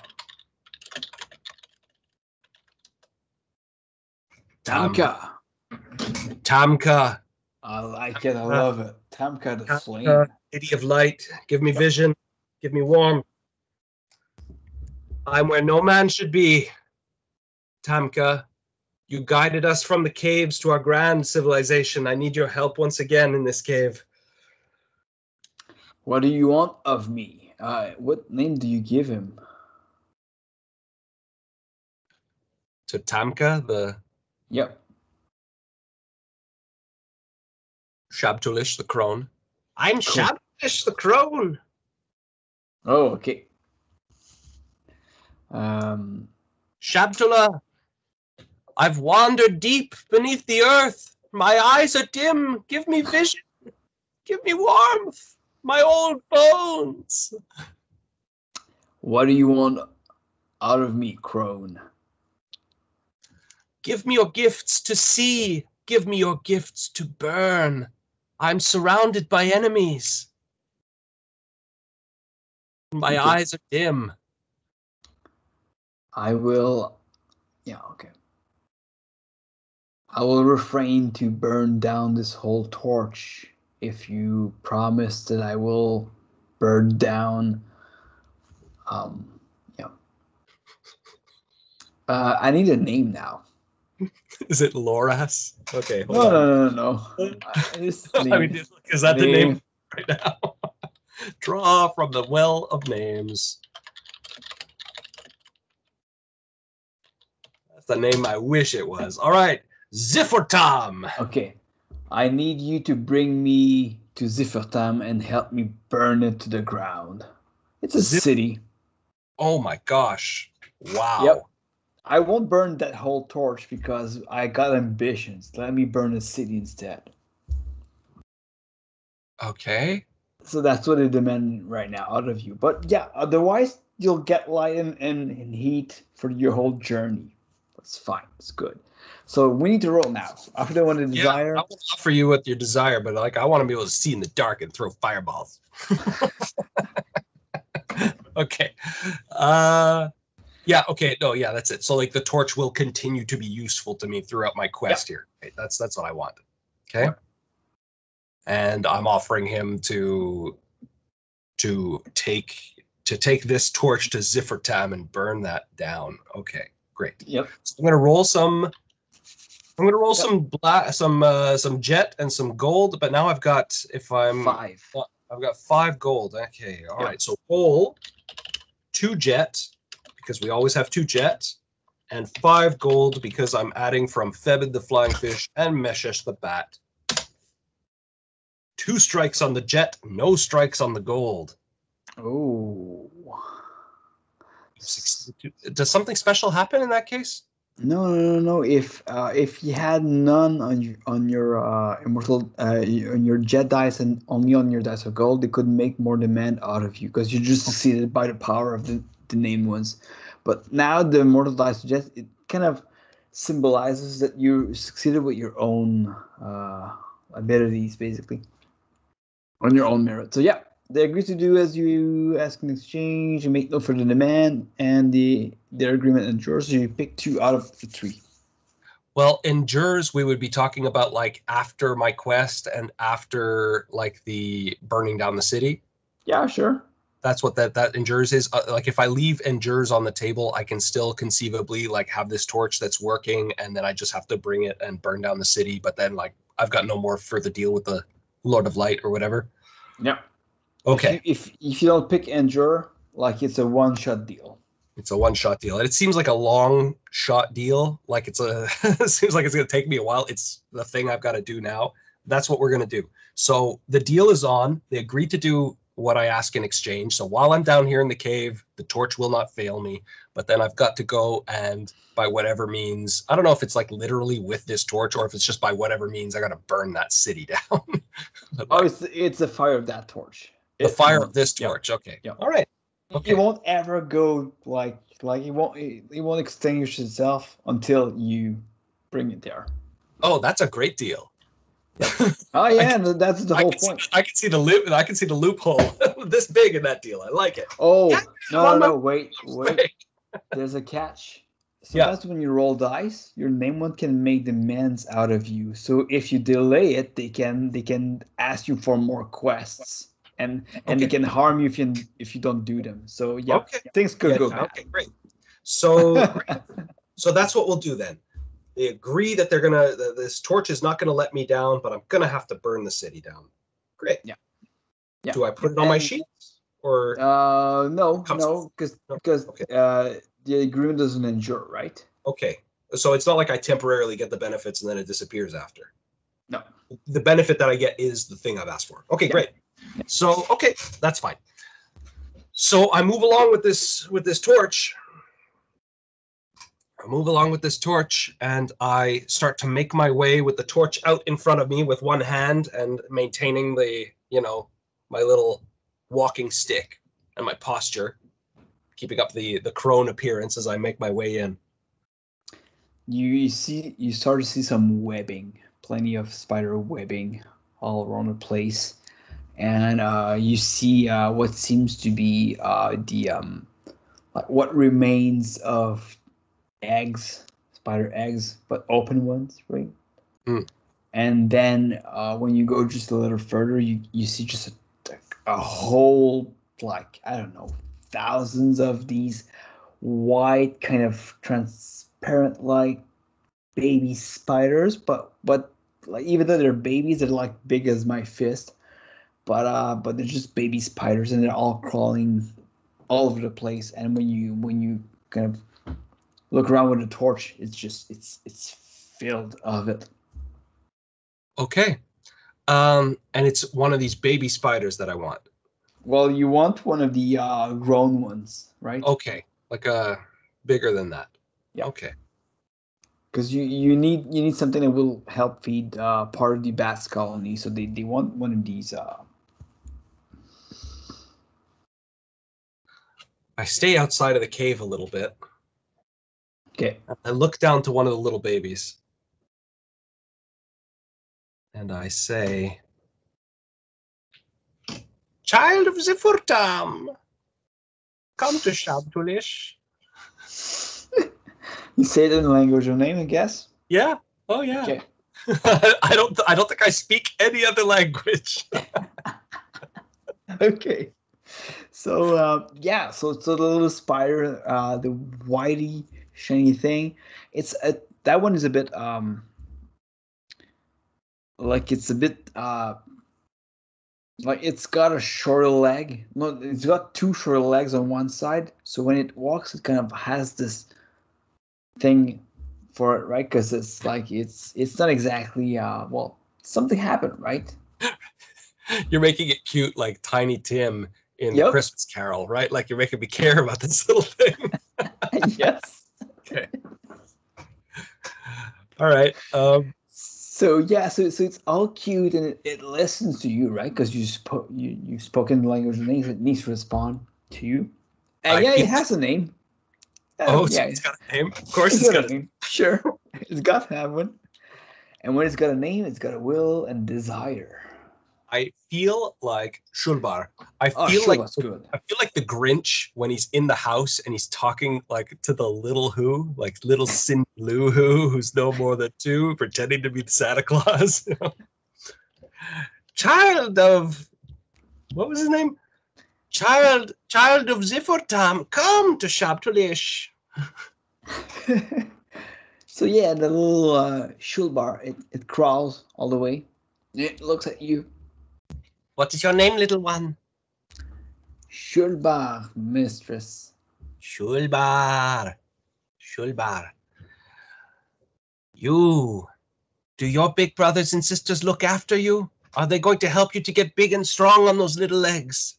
Tam- Tamka. Tamka, I like it. I love it. Tamka the Tamka. flame. City of light, give me vision, give me warmth. I'm where no man should be. Tamka, you guided us from the caves to our grand civilization. I need your help once again in this cave. What do you want of me? Uh, what name do you give him? To Tamka, the Yep. Shabtulish, the crone. I'm Cool. Shabtulish, the crone. Oh, okay. Um, Shabtula, I've wandered deep beneath the earth. My eyes are dim. Give me vision. Give me warmth. My old bones. what do you want out of me, crone? Give me your gifts to see. Give me your gifts to burn. I'm surrounded by enemies. My Okay. eyes are dim. I will. Yeah, okay. I will refrain to burn down this whole torch if you promise that I will burn down. Um, yeah. Uh, I need a name now. *laughs* Is it Loras? Okay. No, hold on. no, no, no, no. Uh, *laughs* I mean, is that the name right now? *laughs* Draw from the well of names. That's the name I wish it was. All right, Ziffertam. Okay. I need you to bring me to Ziffertam and help me burn it to the ground. It's a Zif- city. Oh my gosh! Wow. Yep. I won't burn that whole torch because I got ambitions. Let me burn the city instead. Okay. So that's what I demand right now out of you. But yeah, otherwise you'll get light and, and, and heat for your whole journey. That's fine. It's good. So we need to roll now. The one the Yeah, desire. I will offer you with your desire, but like I want to be able to see in the dark and throw fireballs. *laughs* okay. Uh yeah, okay. No, yeah, that's it. So like the torch will continue to be useful to me throughout my quest here. Okay, That's that's what I want. Okay. Yeah. And I'm offering him to to take to take this torch to Ziffertam and burn that down. Okay, great. Yep. So I'm gonna roll some. I'm gonna roll Yep. some black, some uh, some jet and some gold. But now I've got if I'm Five. I've got five gold. Okay, all right. Yep. So roll two jet because we always have two jet, and five gold because I'm adding from Febid the flying fish and Meshesh the bat. Two strikes on the jet, no strikes on the gold. Oh. Does something special happen in that case? No, no, no, no. If uh, if you had none on your on your uh, immortal uh, on your jet dice and only on your dice of gold, they could make more demand out of you because you're just succeeded by the power of the, the named ones. But now the immortal dice of jet it kind of symbolizes that you succeeded with your own uh, abilities, basically, on your own merit. So yeah, they agree to do as you ask in exchange. You make no further demand, and the their agreement endures. So you pick two out of the three. Well, in we would be talking about like after my quest and after like the burning down the city. Yeah, sure. That's what that that endures is. Uh, like if I leave endures on the table, I can still conceivably like have this torch that's working, and then I just have to bring it and burn down the city. But then like I've got no more further deal with the Lord of Light or whatever. Yeah. Okay, If you, if, if you don't pick endure, like it's a one shot deal. it's a one shot deal, and it seems like a long shot deal. Like it's a *laughs* it seems like it's gonna take me a while. It's the thing I've got to do now. That's what we're gonna do. So the deal is on. They agreed to do what I ask in exchange. So while I'm down here in the cave, the torch will not fail me. But then I've got to go and by whatever means, I don't know if it's like literally with this torch or if it's just by whatever means, I got to burn that city *laughs* down. Oh, it's it's the fire of that torch. The It- fire of this yeah. torch. Okay. Yeah. All right. Okay. It won't ever go like like it won't it, it won't extinguish itself until you bring it there. Oh, that's a great deal. *laughs* Oh yeah, and that's the I whole can, see, point. I can see the loop. I can see the loophole *laughs* this big in that deal. I like it. Oh Yeah, no no no wait wait. *laughs* There's a catch. So Yeah. that's when you roll dice, your name one can make demands out of you. So if you delay it, they can they can ask you for more quests. And and they can harm you if you if you don't do them. So yeah, Okay. things could Yeah, go bad. okay, great. So, *laughs* so that's what we'll do then. They agree that they're gonna. This torch is not gonna let me down, but I'm gonna have to burn the city down. Great. Yeah. Yeah. Do I put it on my sheets or? Uh, no, no, because no, because okay. uh, the agreement doesn't endure, right? okay. So it's not like I temporarily get the benefits and then it disappears after. No. The benefit that I get is the thing I've asked for. Okay, Yeah. great. So okay, that's fine. So I move along with this with this torch. I move along with this torch and I start to make my way with the torch out in front of me with one hand and maintaining the, you know, my little walking stick and my posture, keeping up the the crone appearance as I make my way in. You, you see, you start to see some webbing, plenty of spider webbing all around the place, and uh, you see uh, what seems to be uh, the um, like what remains of eggs, spider eggs, but open ones, right? Hmm. And then uh, when you go just a little further, you you see just a, a whole like I don't know thousands of these white, kind of transparent like baby spiders, but but like even though they're babies, they're like big as my fist. But uh, but they're just baby spiders, and they're all crawling all over the place. And when you when you kind of look around with a torch, it's just it's it's filled of it. Okay. Um, and it's one of these baby spiders that I want. Well, you want one of the uh, grown ones, right? Okay, like uh bigger than that. Yeah. Okay. because you you need you need something that will help feed uh, part of the bats colony. So they, they want one of these. Uh, I stay outside of the cave a little bit. okay, I look down to one of the little babies. And I say, Child of Zifurtam, come to Shabtulish. *laughs* you say it in the language of name, I guess. Yeah. Oh yeah. Okay. *laughs* I don't I don't think I speak any other language. *laughs* okay. So uh, yeah, so it's a little spider, uh, the whitey shiny thing, it's a, that one is a bit um like it's a bit uh like it's got a shorter leg. No, it's got two shorter legs on one side. So when it walks, it kind of has this thing for it, right? Because it's like it's it's not exactly uh well something happened, right? *laughs* You're making it cute like Tiny Tim in the Yep. Christmas Carol, right? Like you're making me care about this *laughs* little thing. *laughs* yes. okay. All right. Um, So yeah, so so it's all cute and it, it listens to you, right? Because you spoke you you spoken the language and it needs to respond to you. And I yeah, it has a name. Oh, so yeah, it's got a name. Of course, it's it's got got a a name. Sure, *laughs* it's got to have one. And when it's got a name, it's got a will and desire. I feel like Shulbar. I Oh, feel sure, like. I feel like the Grinch when he's in the house and he's talking like to the little who, like little Cindy Lou Who, who's no more than two, pretending to be Santa Claus. *laughs* Child of what was his name? Child, child of Zifurtam, come to Shabtulish. *laughs* so yeah, the little uh, shulbar, it, it crawls all the way. It looks at you. What is your name, little one? Shulbar, mistress. Shulbar. Shulbar. You. Do your big brothers and sisters look after you? Are they going to help you to get big and strong on those little legs?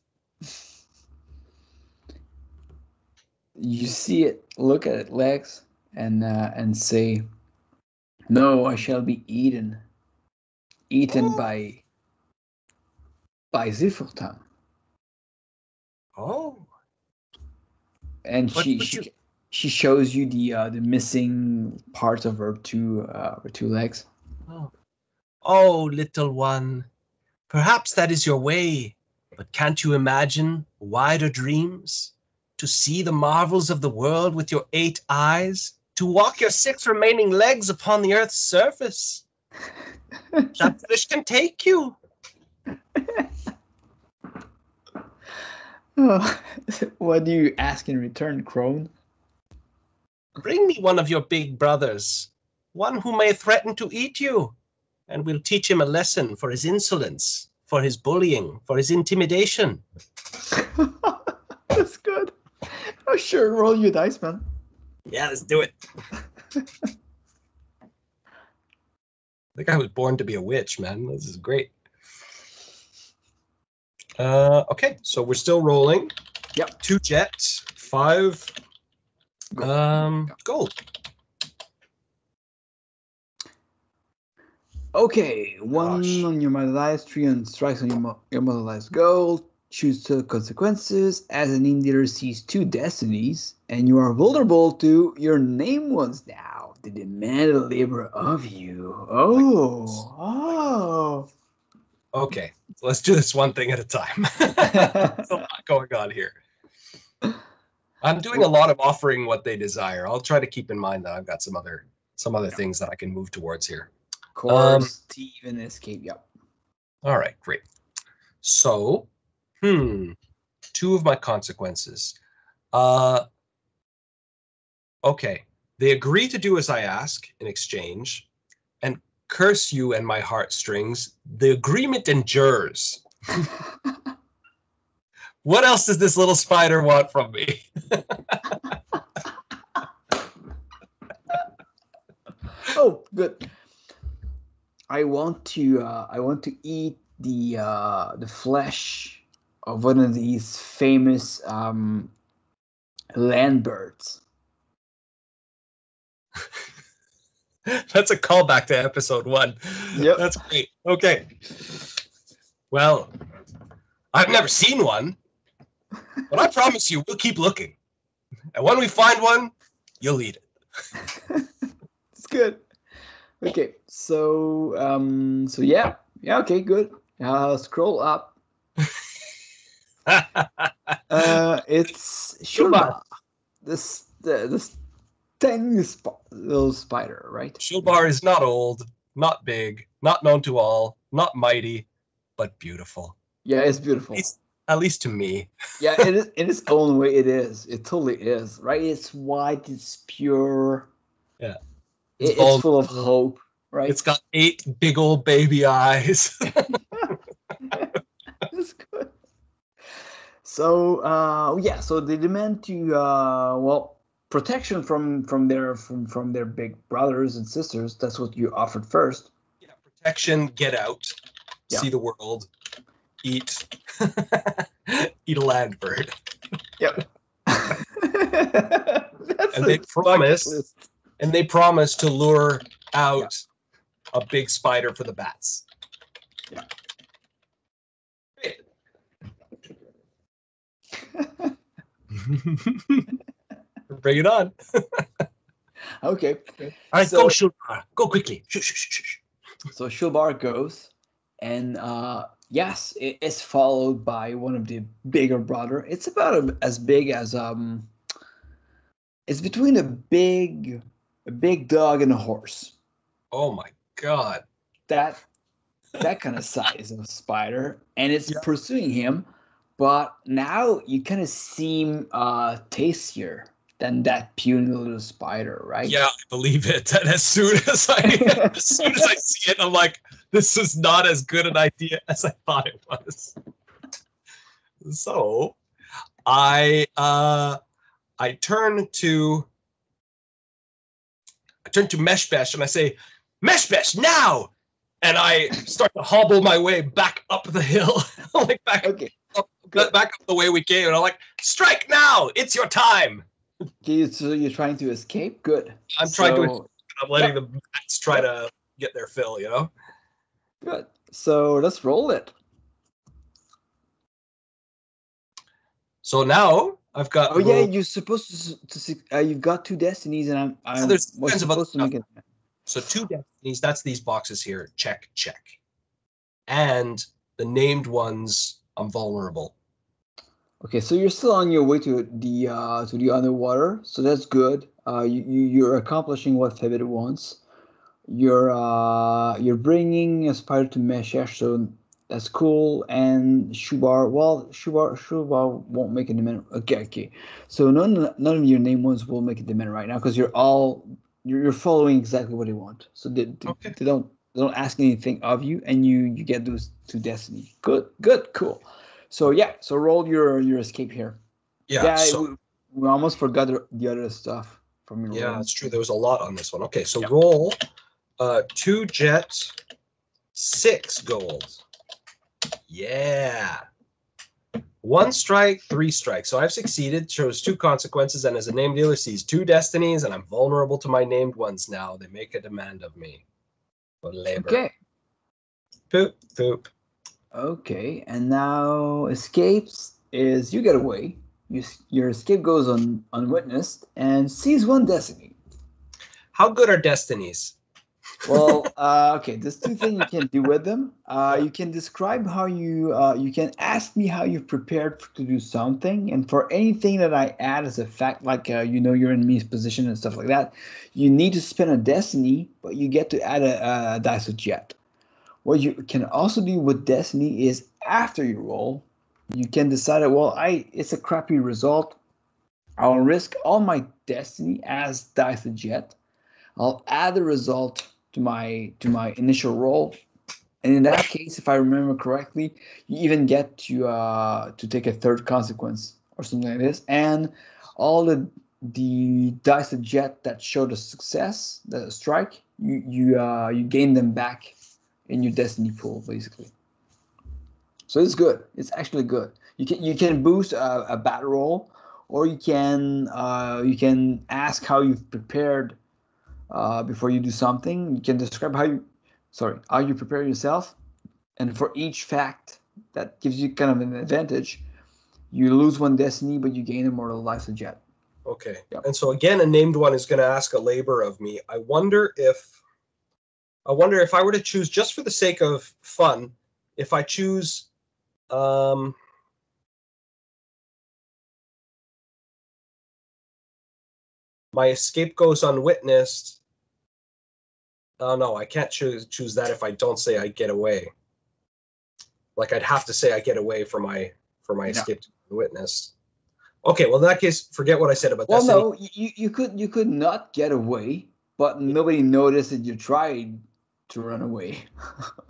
You see it, look at it, legs, and uh, and say, "No, I shall be eaten, eaten Oh. by by Zifurtam." Oh. And she she, you- she shows you the uh, the missing parts of her two uh, her two legs. Oh. Oh, little one. Perhaps that is your way, but can't you imagine wider dreams? To see the marvels of the world with your eight eyes? To walk your six remaining legs upon the earth's surface? *laughs* Shapfish can take you. *laughs* Oh, *laughs* what do you ask in return, Crone? Bring me one of your big brothers, one who may threaten to eat you, and we'll teach him a lesson for his insolence, for his bullying, for his intimidation. *laughs* That's good. Oh, sure, roll your dice, man. Yeah, let's do it. I think I was born to be a witch, man. This is great. Uh, okay, so we're still rolling. Yep. Two jets, five Gold. um, gold. Okay, one Gosh. on your dice, three on strikes on your, mo- your mother gold. Choose two consequences. As an name dealer sees two destinies, and you are vulnerable to your name ones now. The demand labor of you. Oh, oh. Okay, so let's do this one thing at a time. *laughs* There's a lot going on here. I'm doing a lot of offering what they desire. I'll try to keep in mind that I've got some other some other things that I can move towards here. Coerce, thief, and escape. Yep. All right, great. So, hmm, two of my consequences. Uh, Okay. They agree to do as I ask in exchange, curse you and my heartstrings. The agreement endures. *laughs* What else does this little spider want from me? *laughs* oh, good. I want to. Uh, I want to eat the uh, the flesh of one of these famous um, land birds. *laughs* *laughs* That's a callback to episode one. Yep. That's great. Okay. Well, I've never seen one, but I promise you, we'll keep looking. And when we find one, you'll eat it. *laughs* It's good. Okay, so um, so yeah, yeah. Okay, good. Uh, scroll up. *laughs* Uh, it's Shulba. This the this tiny sp- little spider, right? Shulbar is not old, not big, not known to all, not mighty, but beautiful. Yeah, it's beautiful. It's- At least to me. *laughs* yeah, it is in its own way. It is. It totally is. Right? It's white. It's pure. Yeah. It- It's It's, full of hope. Right. It's got eight big old baby eyes. *laughs* *laughs* That's good. So uh, yeah, so they demand to uh, well protection from from their from from their big brothers and sisters. That's what you offered first. yeah, protection, get out, Yeah. see the world, eat, *laughs* eat a land bird. Yep. *laughs* *laughs* That's And they promise- And they promise to lure out a big spider for the bats. Yeah. Great. Bring it on. *laughs* Okay. All right, So- go, Shulbar. Go quickly. Shh, shh, shh. So Shulbar goes, and uh, yes, it is followed by one of the bigger brother. It's about a- as big as um. It's between a big, a big dog and a horse. Oh my god. That that kind of size of a spider, and it's Yeah. pursuing him. But now you kind of seem uh tastier than that puny little spider, right? Yeah, I believe it. *laughs* And as soon as I *laughs* as soon as I see it, I'm like, this is not as good an idea *laughs* as I thought it was. So I uh I turn to I turn to Meshesh and I say, Meshesh, now! And I start to hobble my way back up the hill, like back Okay. up, back up the way we came. And I'm like, strike now! It's your time! Okay, so you're trying to escape? Good. I'm trying to I'm letting the bats try to get their fill, you know? Good. So let's roll it. So now I've got. Oh yeah, you're supposed to. to see, uh, you've got two destinies, and I'm. I'm there's was kinds of other supposed to make it. So two destinies. That's these boxes here. Check, check. And the named ones, I'm vulnerable. Okay, so you're still on your way to the uh, to the underwater, so that's good. Uh, you, you you're accomplishing what Febit wants. You're uh you're bringing a spider to Meshesh, so that's cool. And Shulbar, well, Shulbar Shulbar won't make a demand. Okay, okay. So none none of your name ones will make a demand right now because you're all you're, you're following exactly what they want. So they, they, Okay. they don't they don't ask anything of you, and you you get those to destiny. Good, good, cool. So yeah, so roll your your escape here. Yeah. Yeah, so, we, we almost forgot the, the other stuff from your yeah, roll. that's true. There was a lot on this one. Okay, so Yep. roll uh, two jet, six gold. Yeah. One strike, three strikes. So I've succeeded, shows two consequences, and as a name dealer sees two destinies, and I'm vulnerable to my named ones now. They make a demand of me. For labor. Okay, Poop, poop. Okay, and now escapes is you get away. You, your escape goes on unwitnessed and sees one destiny. How good are destinies? Well, *laughs* uh, okay, there's two things you can do with them. Uh, you can describe how you uh, you can ask me how you've prepared to do something, and for anything that I add as a fact, like uh, you know your enemy's position and stuff like that, you need to spend a destiny, but you get to add a, a dice with jet. What you can also do with destiny is after you roll, you can decide well, I it's a crappy result. I'll risk all my destiny as dice jet. I'll add the result to my to my initial roll, and in that case, if I remember correctly, you even get to uh, to take a third consequence or something like this, and all the the dice jet that show the success, the strike, you you uh, you gain them back in your destiny pool, basically. So it's good. It's actually good. You can you can boost a, a bad roll, or you can uh, you can ask how you've prepared uh, before you do something. You can describe how you sorry how you prepare yourself, and for each fact that gives you kind of an advantage, you lose one destiny, but you gain a mortal life of jet. Okay. Yep. And so again, a named one is going to ask a labor of me. I wonder if, I wonder if I were to choose just for the sake of fun, if I choose, um, my escape goes unwitnessed. Oh no, I can't choose choose that if I don't say I get away. Like I'd have to say I get away for my for my Yeah. escape to unwitnessed. Okay, well in that case, forget what I said about Well, Destiny. no, you, you could you could not get away, but nobody noticed that you tried to run away.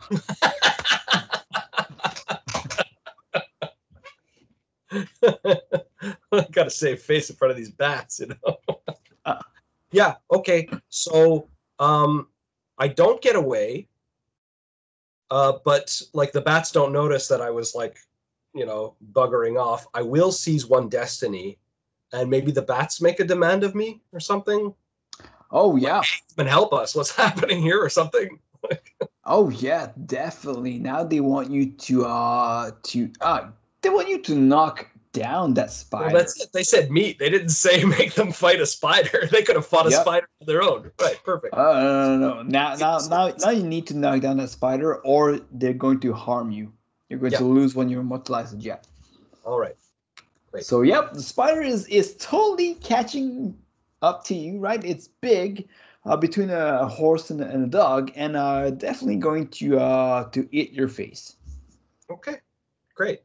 *laughs* *laughs* I gotta save face in front of these bats, you know. *laughs* Uh. yeah. Okay. So, um, I don't get away, uh, but like the bats don't notice that I was like, you know, buggering off. I will seize one destiny, and maybe the bats make a demand of me or something. Oh yeah, And help us. What's happening here or something? Oh yeah, definitely. Now they want you to uh to uh they want you to knock down that Well, spider. that's it. They said meat. They didn't say *laughs* make them fight a spider. *laughs* They could have fought a spider on their own. Right. Perfect. Oh no, no, no! Now, now, now, now you need to knock down that spider, or they're going to harm you. You're going Yeah. to lose when you're immortalized jet. All right. Great. So, yep, the spider is is totally catching up to you, right? It's big, uh, between a horse and a, and a dog, and uh, definitely going to uh to eat your face. Okay, great.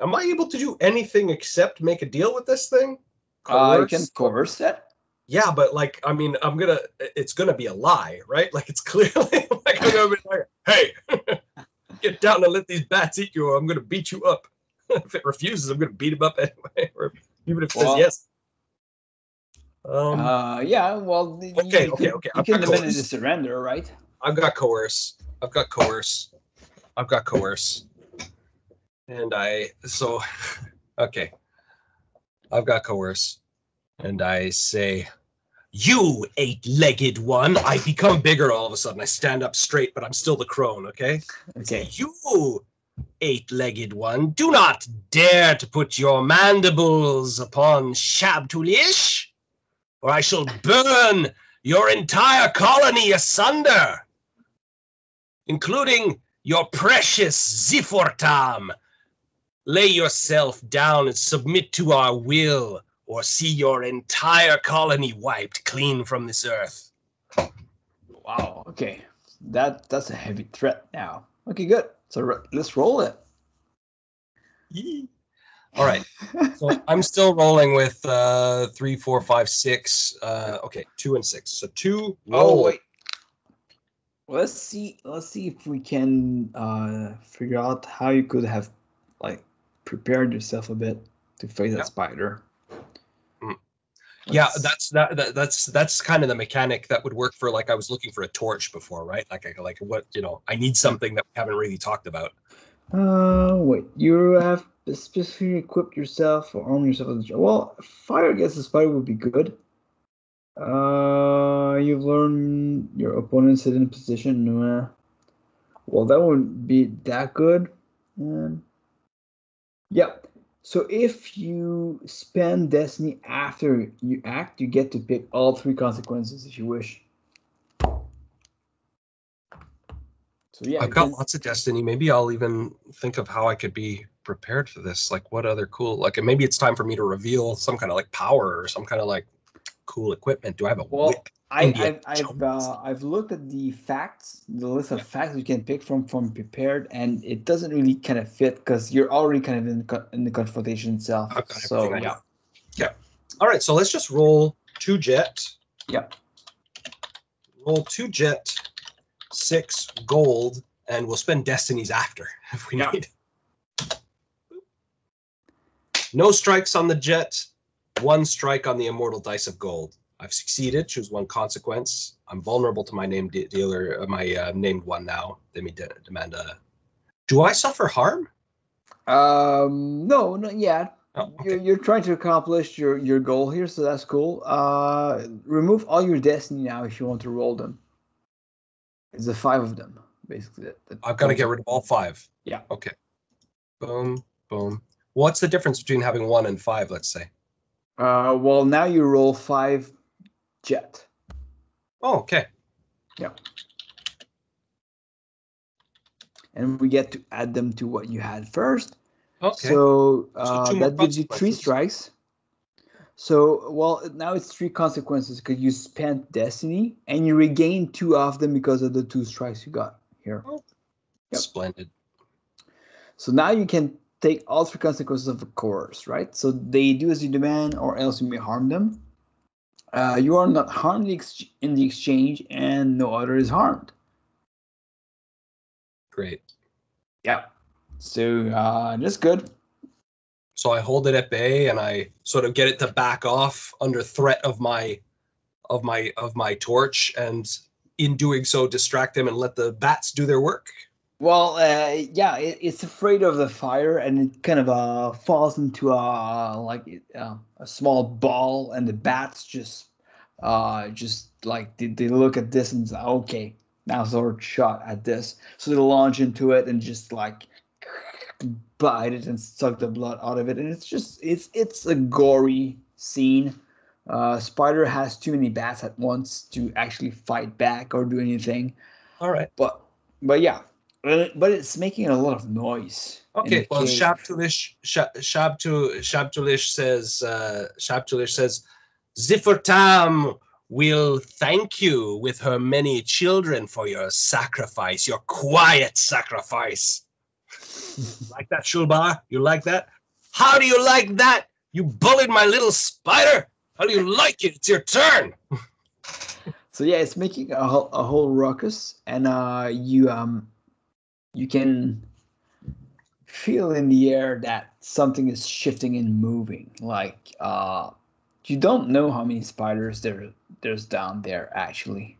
Am I able to do anything except make a deal with this thing? Uh, you can Coerce? coerce that. Yeah, but like, I mean, I'm gonna. It's gonna be a lie, right? *laughs* Like, it's clearly like I'm gonna be like, "Hey, *laughs* get down and let these bats eat you, or I'm gonna beat you up." *laughs* if it refuses, I'm gonna beat him up anyway, or even if it says yes. Um, Uh, yeah, well, Okay, you okay, okay, You I've can got demand coerce. surrender, right? I've got coerce. I've got coerce. I've got coerce. And I so *laughs* okay. I've got coerce. And I say, You eight-legged one. I become bigger all of a sudden. I stand up straight, but I'm still the crone, okay? Okay. You eight-legged one, do not dare to put your mandibles upon Shabtulish, or I shall burn your entire colony asunder, including your precious Zifortam. Lay yourself down and submit to our will, or see your entire colony wiped clean from this earth. Wow. Okay. That that's a heavy threat now. Okay, good. So ro- let's roll it. All right. So *laughs* I'm still rolling with uh, three, four, five, six. Uh, okay, two and six. So two. Oh roll. wait. Let's see. Let's see if we can uh, figure out how you could have like prepared yourself a bit to face Yeah. that spider. Mm. Yeah, Let's- that's that, that. That's that's kind of the mechanic that would work for. Like I was looking for a torch before, right? Like I, like what you know. I need something that we haven't really talked about. Uh, wait. You have specifically equip yourself or arm yourself with. Well, fire against the spider would be good. Uh, you've learned your opponent's hidden position. Uh, well, that wouldn't be that good. Um, yeah. So if you spend destiny after you act, you get to pick all three consequences if you wish. So yeah, I've got lots of destiny. Maybe I'll even think of how I could be prepared for this. Like what other cool? Like maybe it's time for me to reveal some kind of like power or some kind of like cool equipment. Do I have a well whip? I, I've, I've, uh, I've looked at the facts, the list of facts you can pick from from prepared, and it doesn't really kind of fit because you're already kind of in co- in the confrontation itself. So I yeah. All right, so let's just roll two jet. Yep. Roll two jet, six gold, and we'll spend destinies after *laughs* if we Yeah. need. No strikes on the jet, one strike on the immortal dice of gold. I've succeeded. Choose one consequence. I'm vulnerable to my named de- dealer, uh, my uh, named one now. They may de- demand a. Do I suffer harm? Um, no, not yet. Oh, You're, you're trying to accomplish your, your goal here, so that's cool. Uh, remove all your destiny now if you want to roll them. It's the five of them, basically. I've got to get rid of all five. Yeah. Okay. Boom, boom. What's the difference between having one and five? Let's say. Uh, well, now you roll five jet. Oh, okay. Yeah. And we get to add them to what you had first. Okay. So uh, more that gives you three strikes. So well, now it's three consequences because you spent destiny and you regain two of them because of the two strikes you got here. Yep. Splendid. So now you can take all three consequences of the course, right? So they do as you demand, or else you may harm them. Uh, you are not harmed in the exchange, and no other is harmed. Great. Yeah. So uh, that's good. So I hold it at bay and I sort of get it to back off under threat of my of my of my torch and in doing so distract them and let the bats do their work. Well, uh, yeah, it, it's afraid of the fire, and it kind of uh, falls into a like uh, a small ball, and the bats just uh, just like they, they look at this and say, okay, now's our shot at this. So they launch into it and just like *laughs* bite it and suck the blood out of it, and it's just it's it's a gory scene. Uh, Spider has too many bats at once to actually fight back or do anything All right. but but yeah but it's making a lot of noise Okay. Well, cave. Shabtulish Shab- Shabtu Shabtulish says uh, Shabtulish says Zifurtam will thank you with her many children for your sacrifice, your quiet sacrifice. like that, Shulbar? You like that? How do you like that? You bullied my little spider. How do you like it? It's your turn. *laughs* so yeah it's making a whole, a whole ruckus and uh you um you can feel in the air that something is shifting and moving like uh you don't know how many spiders there there's down there actually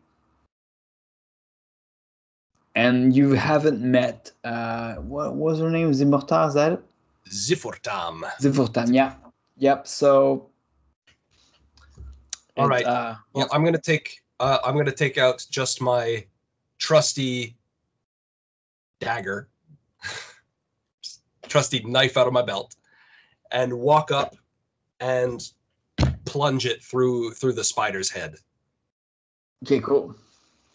and you haven't met uh what was her name Zimortar, is that it Zifurtam. Zivurtan, yeah. Yep. So. All it, right. Uh, Well, I'm gonna take uh, I'm gonna take out just my trusty dagger, trusty knife out of my belt, and walk up and plunge it through through the spider's head. okay, cool.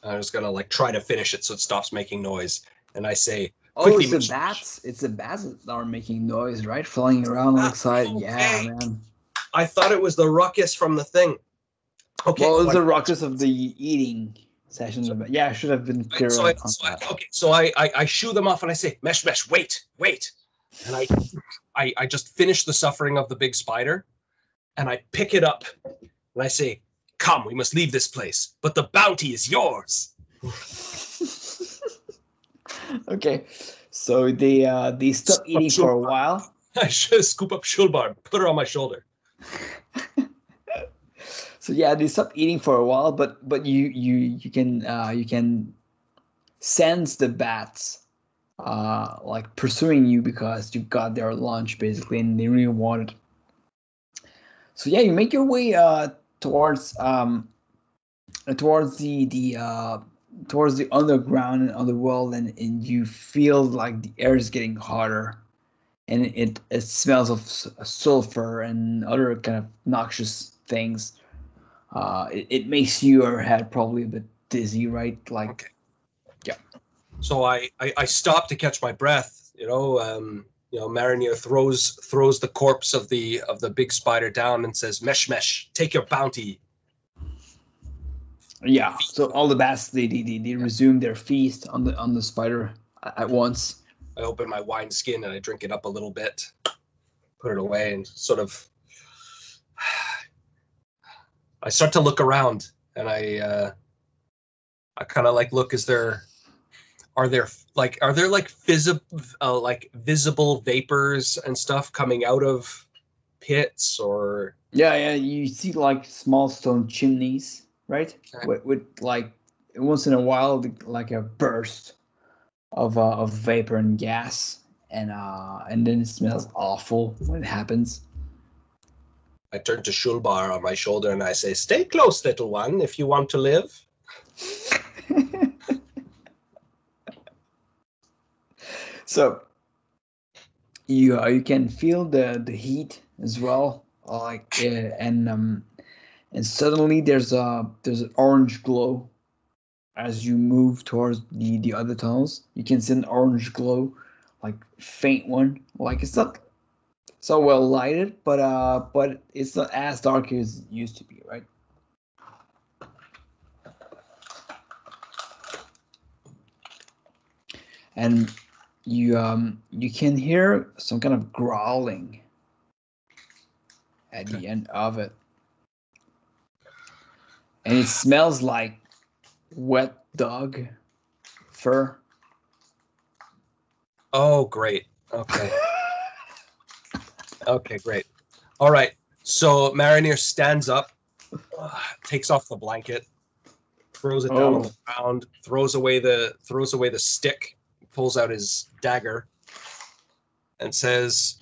I'm just gonna like try to finish it so it stops making noise. And I say, Oh, it's the bats. It's the bats that are making noise, right? Flying around Ah, the side. Yeah, man. I thought it was the ruckus from the thing. Okay. well, so it's I- the ruckus of the eating session. of it. Yeah, I should have been clear so I, so I- okay, so I, I I shoo them off and I say, Mesh, Mesh, wait, wait, and I, I I just finish the suffering of the big spider, and I pick it up, and I say, Come, we must leave this place, but the bounty is yours. *laughs* okay, so they uh they stop Stop eating for a while. *laughs* I should scoop up Shulbar, put her on my shoulder. So yeah, they stop eating for a while, but but you you you can uh, you can sense the bats uh, like pursuing you because you got their lunch basically, and they really want it. So yeah, you make your way uh, towards um, towards the the uh, towards the underground and underworld, and, and you feel like the air is getting hotter, and it it smells of sulfur and other kind of noxious things uh, it, it makes your head probably a bit dizzy, right? Like, Okay. Yeah. So I, I I stop to catch my breath. You know, um, you know, Mariner throws throws the corpse of the of the big spider down and says, Mesh, Mesh, take your bounty. yeah. So all the bats they they, they, they resume their feast on the on the spider at once. I open my wine skin and I drink it up a little bit, put it away, and sort of I start to look around, and I uh, I kind of like look. Is there are there like are there like visible uh, like visible vapors and stuff coming out of pits or Yeah, yeah. You see like small stone chimneys, right? Okay. With, with like once in a while, like a burst of uh, of vapor and gas, and uh, and then it smells awful when it happens. I turn to Shulbar on my shoulder and I say, "Stay close, little one, if you want to live." *laughs* so you uh, you can feel the the heat as well, like uh, and um and suddenly there's a there's an orange glow as you move towards the the other tunnels. You can see an orange glow, like faint one. Like it's not so well lighted, but uh but it's not as dark as it used to be, right? and you um you can hear some kind of growling at the end of it and it smells like wet dog fur Oh, great. Okay. Okay, great. All right. So Mariner stands up, uh, takes off the blanket, throws it down on the ground, throws away the throws away the stick, pulls out his dagger, and says,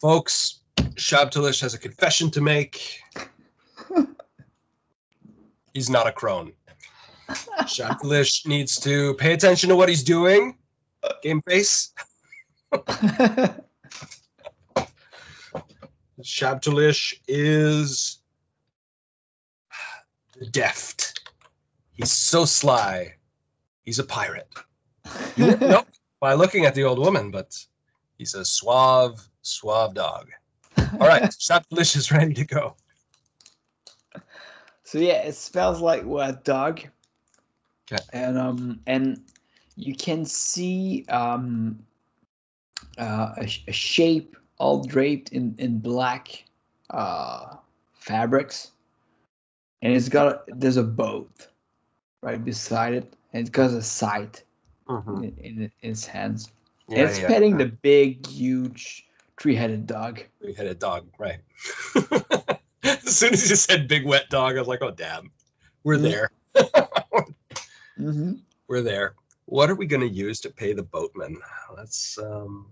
"Folks, Shabtalish has a confession to make. *laughs* He's not a crone. Shabtalish needs to pay attention to what he's doing. Game face." *laughs* Shabtalish is deft. He's so sly. He's a pirate. You *laughs* by looking at the old woman, but he's a suave, suave dog. All right, *laughs* Shabtalish is ready to go. so yeah it smells like wet dog Okay. and um and you can see um uh, a, a shape all draped in in black uh fabrics and it's got there's a boat right beside it and it's got a sight in, in, in its hands and it's yeah. petting the big huge three-headed dog Three-headed dog, right? *laughs* as soon as you said big wet dog, I was like, "Oh damn, we're Mhm. there. mm-hmm. *laughs* we're there. What are we going to use to pay the boatman? Let's. um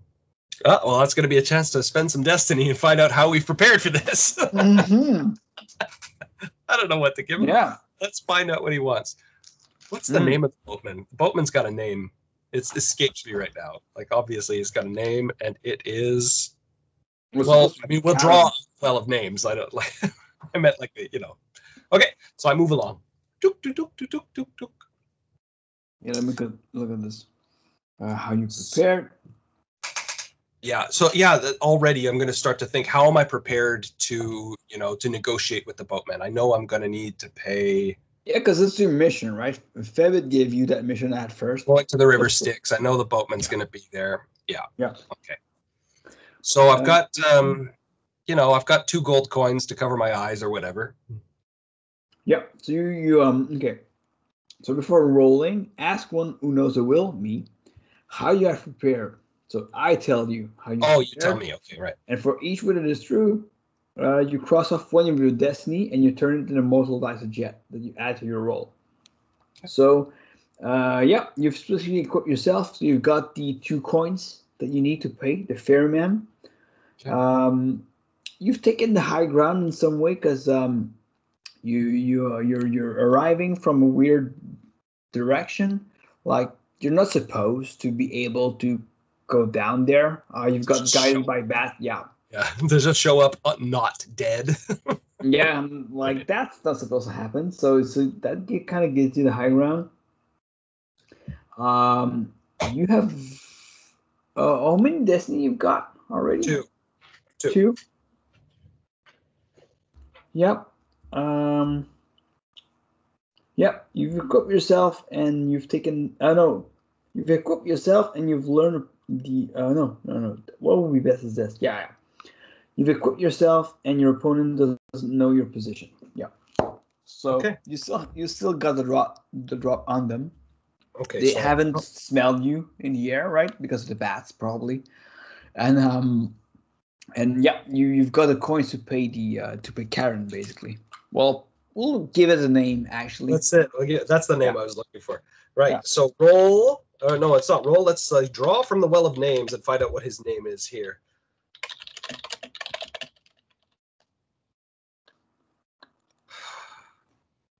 Oh, well, that's going to be a chance to spend some destiny and find out how we've prepared for this. *laughs* mm-hmm. I don't know what to give him. yeah Let's find out what he wants. What's the Mm. name of the boatman? The boatman's got a name. It's escapes me right now. Like obviously he's got a name, and it is. Well, I mean, we'll draw a well of names. I don't *laughs* like. I meant like the, you know. Okay, so I move along. Tuk, tuk, tuk, tuk, tuk, tuk, tuk. Yeah, let me go look at this. Uh, how you prepared? Yeah. So yeah, that already I'm going to start to think. How am I prepared to, you know, to negotiate with the boatman? I know I'm going to need to pay Yeah, because it's your mission, right? Febit gave you that mission at first. going to the river Styx. I know the boatman's going to be there. Yeah. Yeah. Okay. So I've Uh, got, um, you know, I've got two gold coins to cover my eyes or whatever. Yeah. So you you um okay. So before rolling, ask one who knows the will, me, how you have prepared. So I tell you how you. Oh, you tell me. Okay, right. And for each word that is true, uh, you cross off one of your destiny and you turn it into a mortal dice jet that you add to your roll. So, uh, yeah, you've specifically equipped yourself. So you've got the two coins that you need to pay the ferryman. Okay. Um, you've taken the high ground in some way because um, you you uh, you're you're arriving from a weird direction. Like you're not supposed to be able to go down there. Uh, you've got Just guided show- by bat. Yeah, Yeah. *laughs* They just show up uh, not dead. *laughs* yeah, um, like that's not supposed to happen. So, so that get, kind of gives you the high ground. Um, you have uh, how many destiny you've got already? Two. Two. Two. Yep. Um. Yep. You've equipped yourself, and you've taken. I uh, no, you've equipped yourself, and you've learned the. Uh, no, no, no. What would be best is this? Yeah, yeah. You've equipped yourself, and your opponent doesn't know your position. Yeah. So Okay. you still you still got the drop the drop on them. Okay. they so- haven't smelled you in the air, right? Because of the bats, probably. And um, and yeah, you you've got the coins to pay the uh, to pay Charon, basically. Well, we'll give it a name, actually. That's it. Okay, That's the name Yeah. I was looking for. Right. Yeah. So roll. Or no, it's not roll. Let's uh, draw from the well of names and find out what his name is here.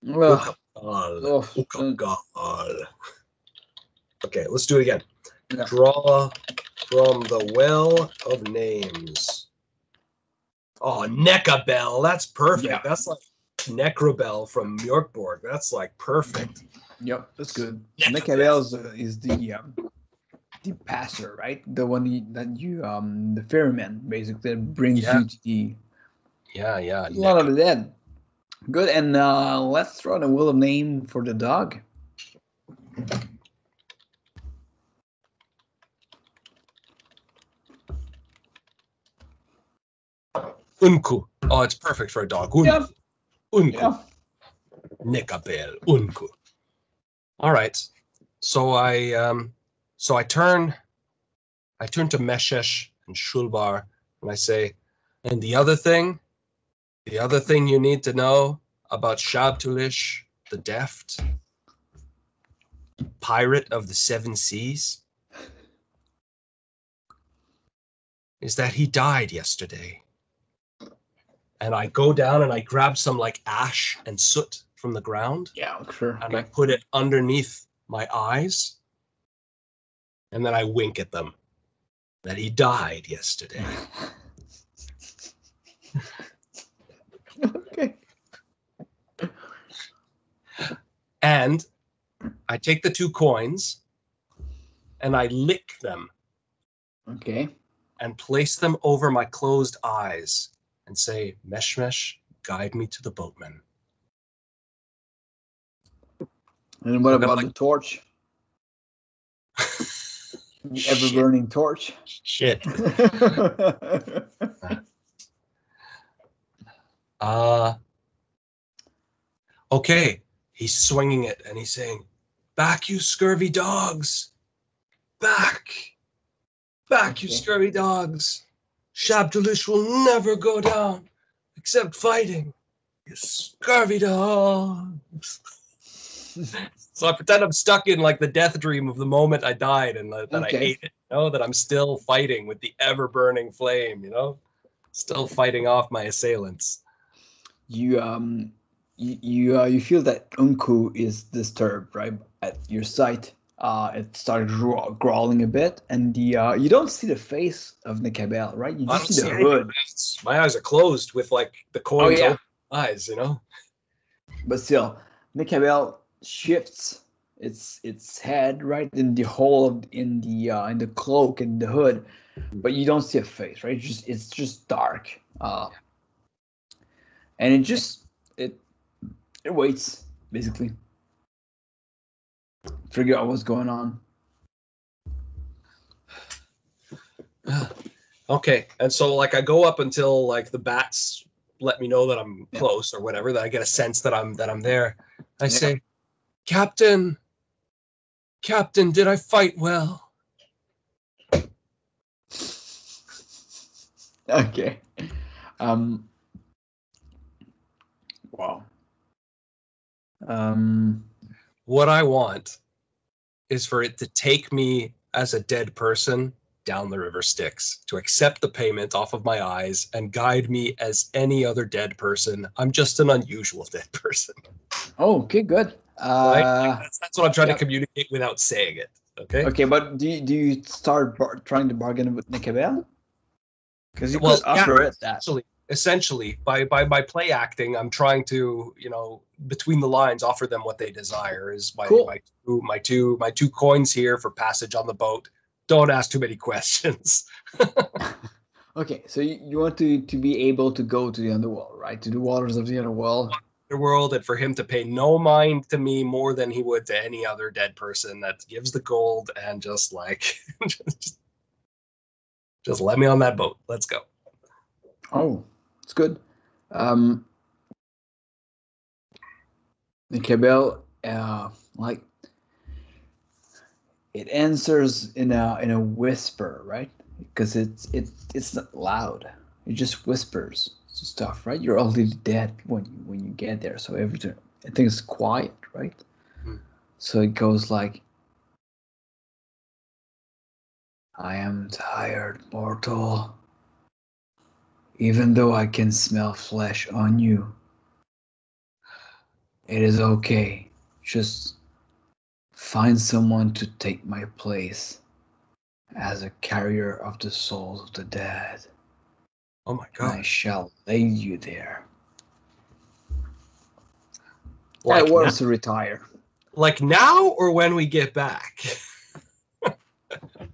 Ukal. ugh, uh, Okay, let's do it again. Yeah. Draw from the well of names. Oh, Nekabel. That's perfect. Yeah. That's like Nechrubel from Mörk Borg. That's like perfect. Yep, that's good. Yeah. Nekabel is, uh, is the um, the passer, right? The one you, that you um the ferryman basically that brings Yeah. you to the Yeah, yeah. a Lot of the Dead. Good, and uh, let's throw in a will of name for the dog. Unku. Oh, it's perfect for a dog. Unku. Yeah. Unku. Yeah. Nekabel. Unku. All right. So I um so I turn I turn to Meshesh and Shulbar and I say, and the other thing, the other thing you need to know about Shabtulish the Deft, pirate of the seven seas, is that he died yesterday. And I go down and I grab some like ash and soot from the ground Yeah, sure. and I put it underneath my eyes, and then I wink at them that he died yesterday. *laughs* okay. And I take the two coins and I lick them Okay. and place them over my closed eyes and say, Meshmesh, guide me to the boatman. And what about the torch? The *laughs* ever burning torch. Shit. *laughs* *laughs* Uh, okay. He's swinging it and he's saying, Back, you scurvy dogs! Back! Back, you scurvy dogs! Shabdalish will never go down except fighting. You scurvy dogs! *laughs* So I pretend I'm stuck in like the death dream of the moment I died and that, that I Okay. hate it. You know, that I'm still fighting with the ever burning flame, you know? Still fighting off my assailants. you um you you, uh, you feel that Unku is disturbed, right? At your sight, uh, it started grow- growling a bit, and the uh, you don't see the face of Nekabel, right? You just see the hood. My eyes are closed with like the coins oh, yeah. eyes, you know? but still, Nekabel shifts its its head right in the hole of in the uh, in the cloak and the hood, but you don't see a face, right? It's just it's just dark, uh, and it just it it waits basically. Figure out what's going on. *sighs* Okay. And so like I go up until like the bats let me know that I'm Yeah. close or whatever, that I get a sense that I'm that I'm there. I Yeah. say, Captain, Captain, did I fight well? *laughs* Okay. Um. Wow. Um. What I want is for it to take me as a dead person down the river Styx, to accept the payment off of my eyes and guide me as any other dead person. I'm just an unusual *laughs* dead person. Oh, okay, good. Right? Uh, That's, that's what I'm trying yeah. to communicate without saying it. Okay. okay, but do you, do you start bar- trying to bargain with Nekabel? Because you Well, could offer yeah, it that. essentially, essentially by by by play acting, I'm trying to you know between the lines offer them what they desire. Is my Cool. my two my two my two coins here for passage on the boat. Don't ask too many *laughs* questions. *laughs* Okay, so you, you want to to be able to go to the underworld, right? To the waters of the underworld. The world and for him to pay no mind to me more than he would to any other dead person that gives the gold and just like *laughs* just, just let me on that boat. Let's go. Oh, it's good. Um. Cabell, uh, like it answers in a in a whisper, right? Because it's it it's not loud. It just whispers stuff, right? You're already dead when you, when you get there, so everything everything's quiet, right? Hmm. So it goes like, "I am tired, mortal. Even though I can smell flesh on you, it is okay. Just find someone to take my place as a carrier of the souls of the dead. Oh my and I shall lay you there. Like, I now, was to retire. like now or when we get back? *laughs*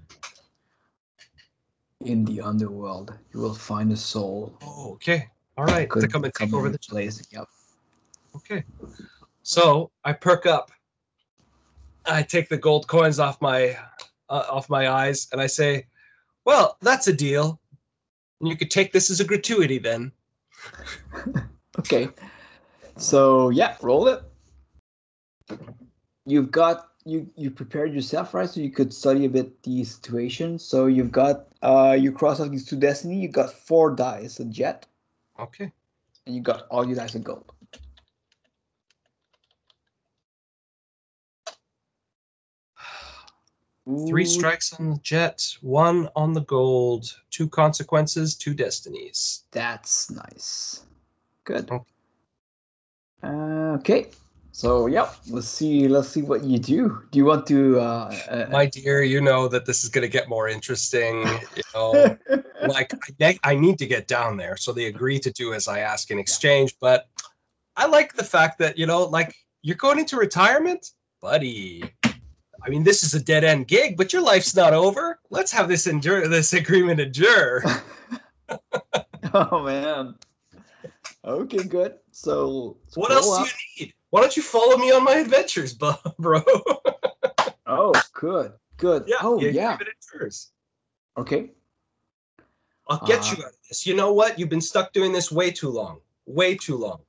In the underworld, you will find a soul. Oh, okay. All right. To come and take over the place. Yep. Okay. So I perk up. I take the gold coins off my uh, off my eyes, and I say, "Well, that's a deal. And you could take this as a gratuity, then." *laughs* Okay. So yeah, roll it. You've got you you prepared yourself, right? So you could study a bit the situation. So you've got uh you cross off these two destiny, you got four dice, a jet, Okay. and you got all your dice of gold. Three strikes on the jet, one on the gold, two consequences, two destinies. That's nice. Good. Okay. Uh, okay. So yeah, let's see. Let's see what you do. Do you want to? Uh, uh, My dear, you know that this is going to get more interesting. *laughs* You know, like I, I need to get down there, so they agree to do as I ask in exchange. But I like the fact that you know, like you're going into retirement, buddy. I mean, this is a dead end gig, but your life's not over. Let's have this endure, this agreement endure. *laughs* *laughs* oh man. Okay, good. So What else up. do you need? Why don't you follow me on my adventures, *laughs* bro? Oh, good, good. yeah, oh yeah. endures. Okay. I'll get Uh, you out of this. You know what? You've been stuck doing this way too long. Way too long.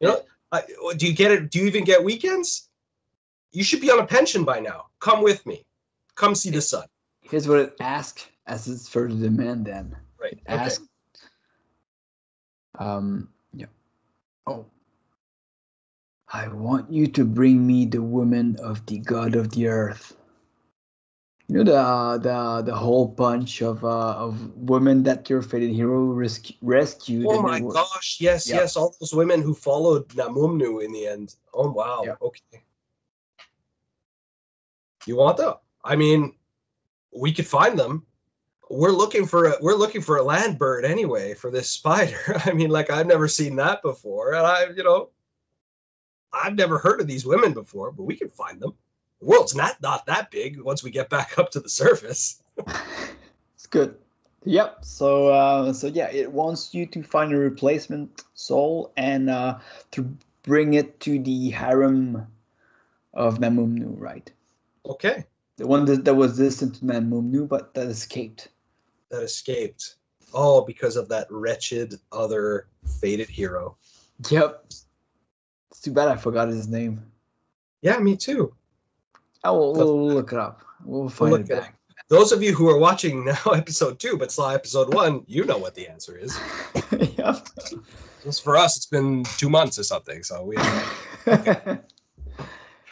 You know, I, do you get it? Do you even get weekends? You should be on a pension by now. Come with me. Come see the sun. Here's what it asks as its further demand. Then Right. it Okay. asks. Um. Yeah. Oh. I want you to bring me the woman of the god of the earth. You know the the the whole bunch of uh of women that your fated hero rescu- rescued. Oh my were- gosh! Yes, Yeah. yes. All those women who followed Namumnu in the end. Oh wow. Yeah. Okay. You want them? I mean, we could find them. We're looking for a we're looking for a land bird anyway for this spider. *laughs* I mean, like I've never seen that before, and I, you know, I've never heard of these women before, but we can find them. The world's not not that big once we get back *laughs* up to the surface. *laughs* it's good. Yep. So uh, so yeah, it wants you to find a replacement soul and uh, to bring it to the harem of Namumnu, right? Okay, The one that, that was distant to Namumnu, but that escaped. that escaped. Oh, because of that wretched other fated hero. Yep. Too bad I forgot his name. Yeah, me too. I will we'll, we'll look it up. We'll find look it it back. Those of you who are watching now *laughs* episode two but saw episode one, you know what the answer is. *laughs* yep. Just for us, it's been two months or something. So we *laughs*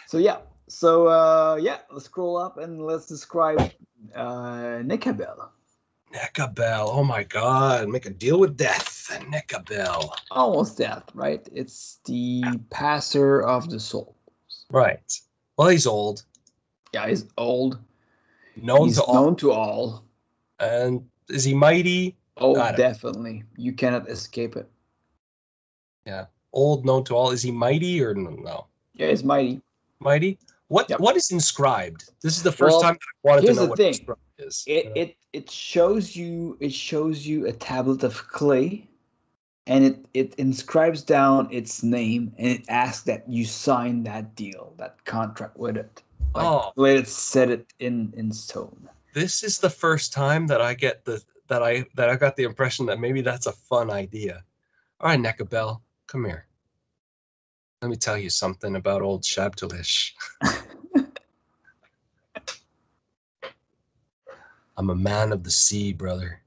so yeah. So uh, yeah, let's scroll up and let's describe uh, Nekabel. Nekabel. Oh my god. Make a deal with death. Nekabel. Almost death, right? It's the passer of the soul. Right. Well, he's old. Yeah, he's old. Known he's to all. known to all. And is he mighty? Oh, it. definitely. You cannot escape it. Yeah. Old, known to all. Is he mighty or no? Yeah, he's mighty. Mighty? What Yep. what is inscribed? This is the first Well, time that I wanted to know what thing. inscribed is. It Uh, it it shows you it shows you a tablet of clay, and it it inscribes down its name and it asks that you sign that deal, that contract with it. Like, Oh. let it set it in in stone. this is the first time that I get the that I that I got the impression that maybe that's a fun idea. All right, Nekabel, come here. Let me tell you something about old Shabtalish. *laughs* I'm a man of the sea, brother.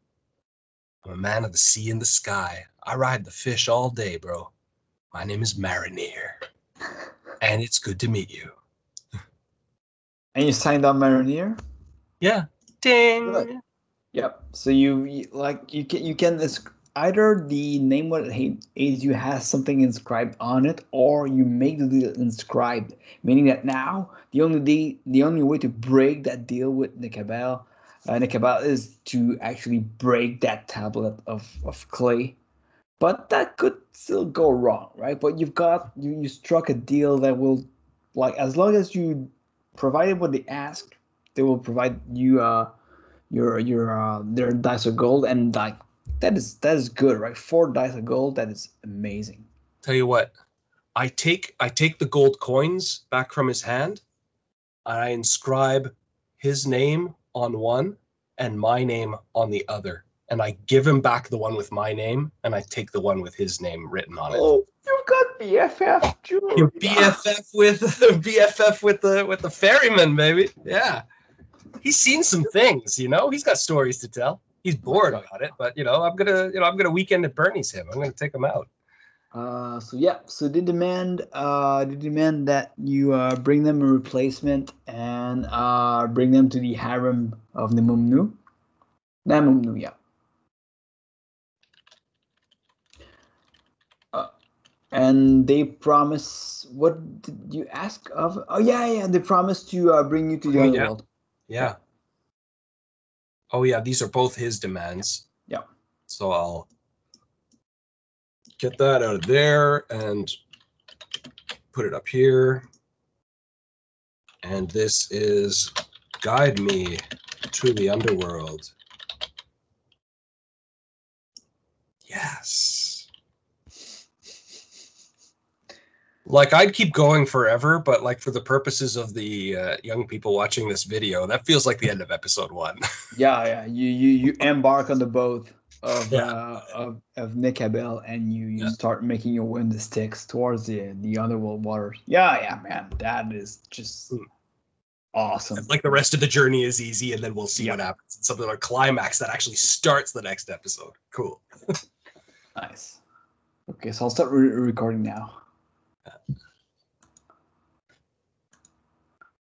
I'm a man of the sea and the sky. I ride the fish all day, bro. My name is Mariner. And it's good to meet you. And you signed on Mariner? Yeah. Ding. Good. Yep. So you, like you can you can either the name what it is you has something inscribed on it, or you make the deal inscribed, meaning that now the only the, the only way to break that deal with the Nekabel, uh, Nekabel is to actually break that tablet of, of clay. But that could still go wrong, right? But you've got you, you struck a deal that will like as long as you provided what they ask, they will provide you uh your your uh, their dice of gold and like that is that is good right four dice of gold that is amazing Tell you what, I take I take the gold coins back from his hand, and I inscribe his name on one and my name on the other. And I give him back the one with my name, and I take the one with his name written on it. oh you've got bff jewelry. Your *laughs* BFF with *laughs* BFF with the with the ferryman, baby. Yeah, he's seen some things. You know, he's got stories to tell. He's bored about it, but you know, I'm gonna you know I'm gonna weekend at Bernie's him. I'm gonna take him out. Uh so yeah so they demand uh they demand that you uh bring them a replacement and uh bring them to the harem of Nemumnu. Namumnu, yeah. Uh, and they promise what did you ask of oh yeah yeah they promise to uh, bring you to the Oh, other yeah. world Yeah. Oh yeah, these are both his demands. Yeah. So I'll get that out of there and put it up here. And this is guide me to the underworld. Yes. Like I'd keep going forever, but like for the purposes of the uh, young people watching this video, that feels like the end of episode one. *laughs* Yeah, yeah. You you you embark on the boat of Yeah. uh, of of Nekabel, and you you Yeah. start making your way in the Styx towards the the underworld waters. Yeah, yeah, man. That is just Hmm. awesome. like the rest of the journey is easy, and then we'll see what happens. It's something like climax that actually starts the next episode. Cool. *laughs* Nice. Okay, so I'll start re- recording now.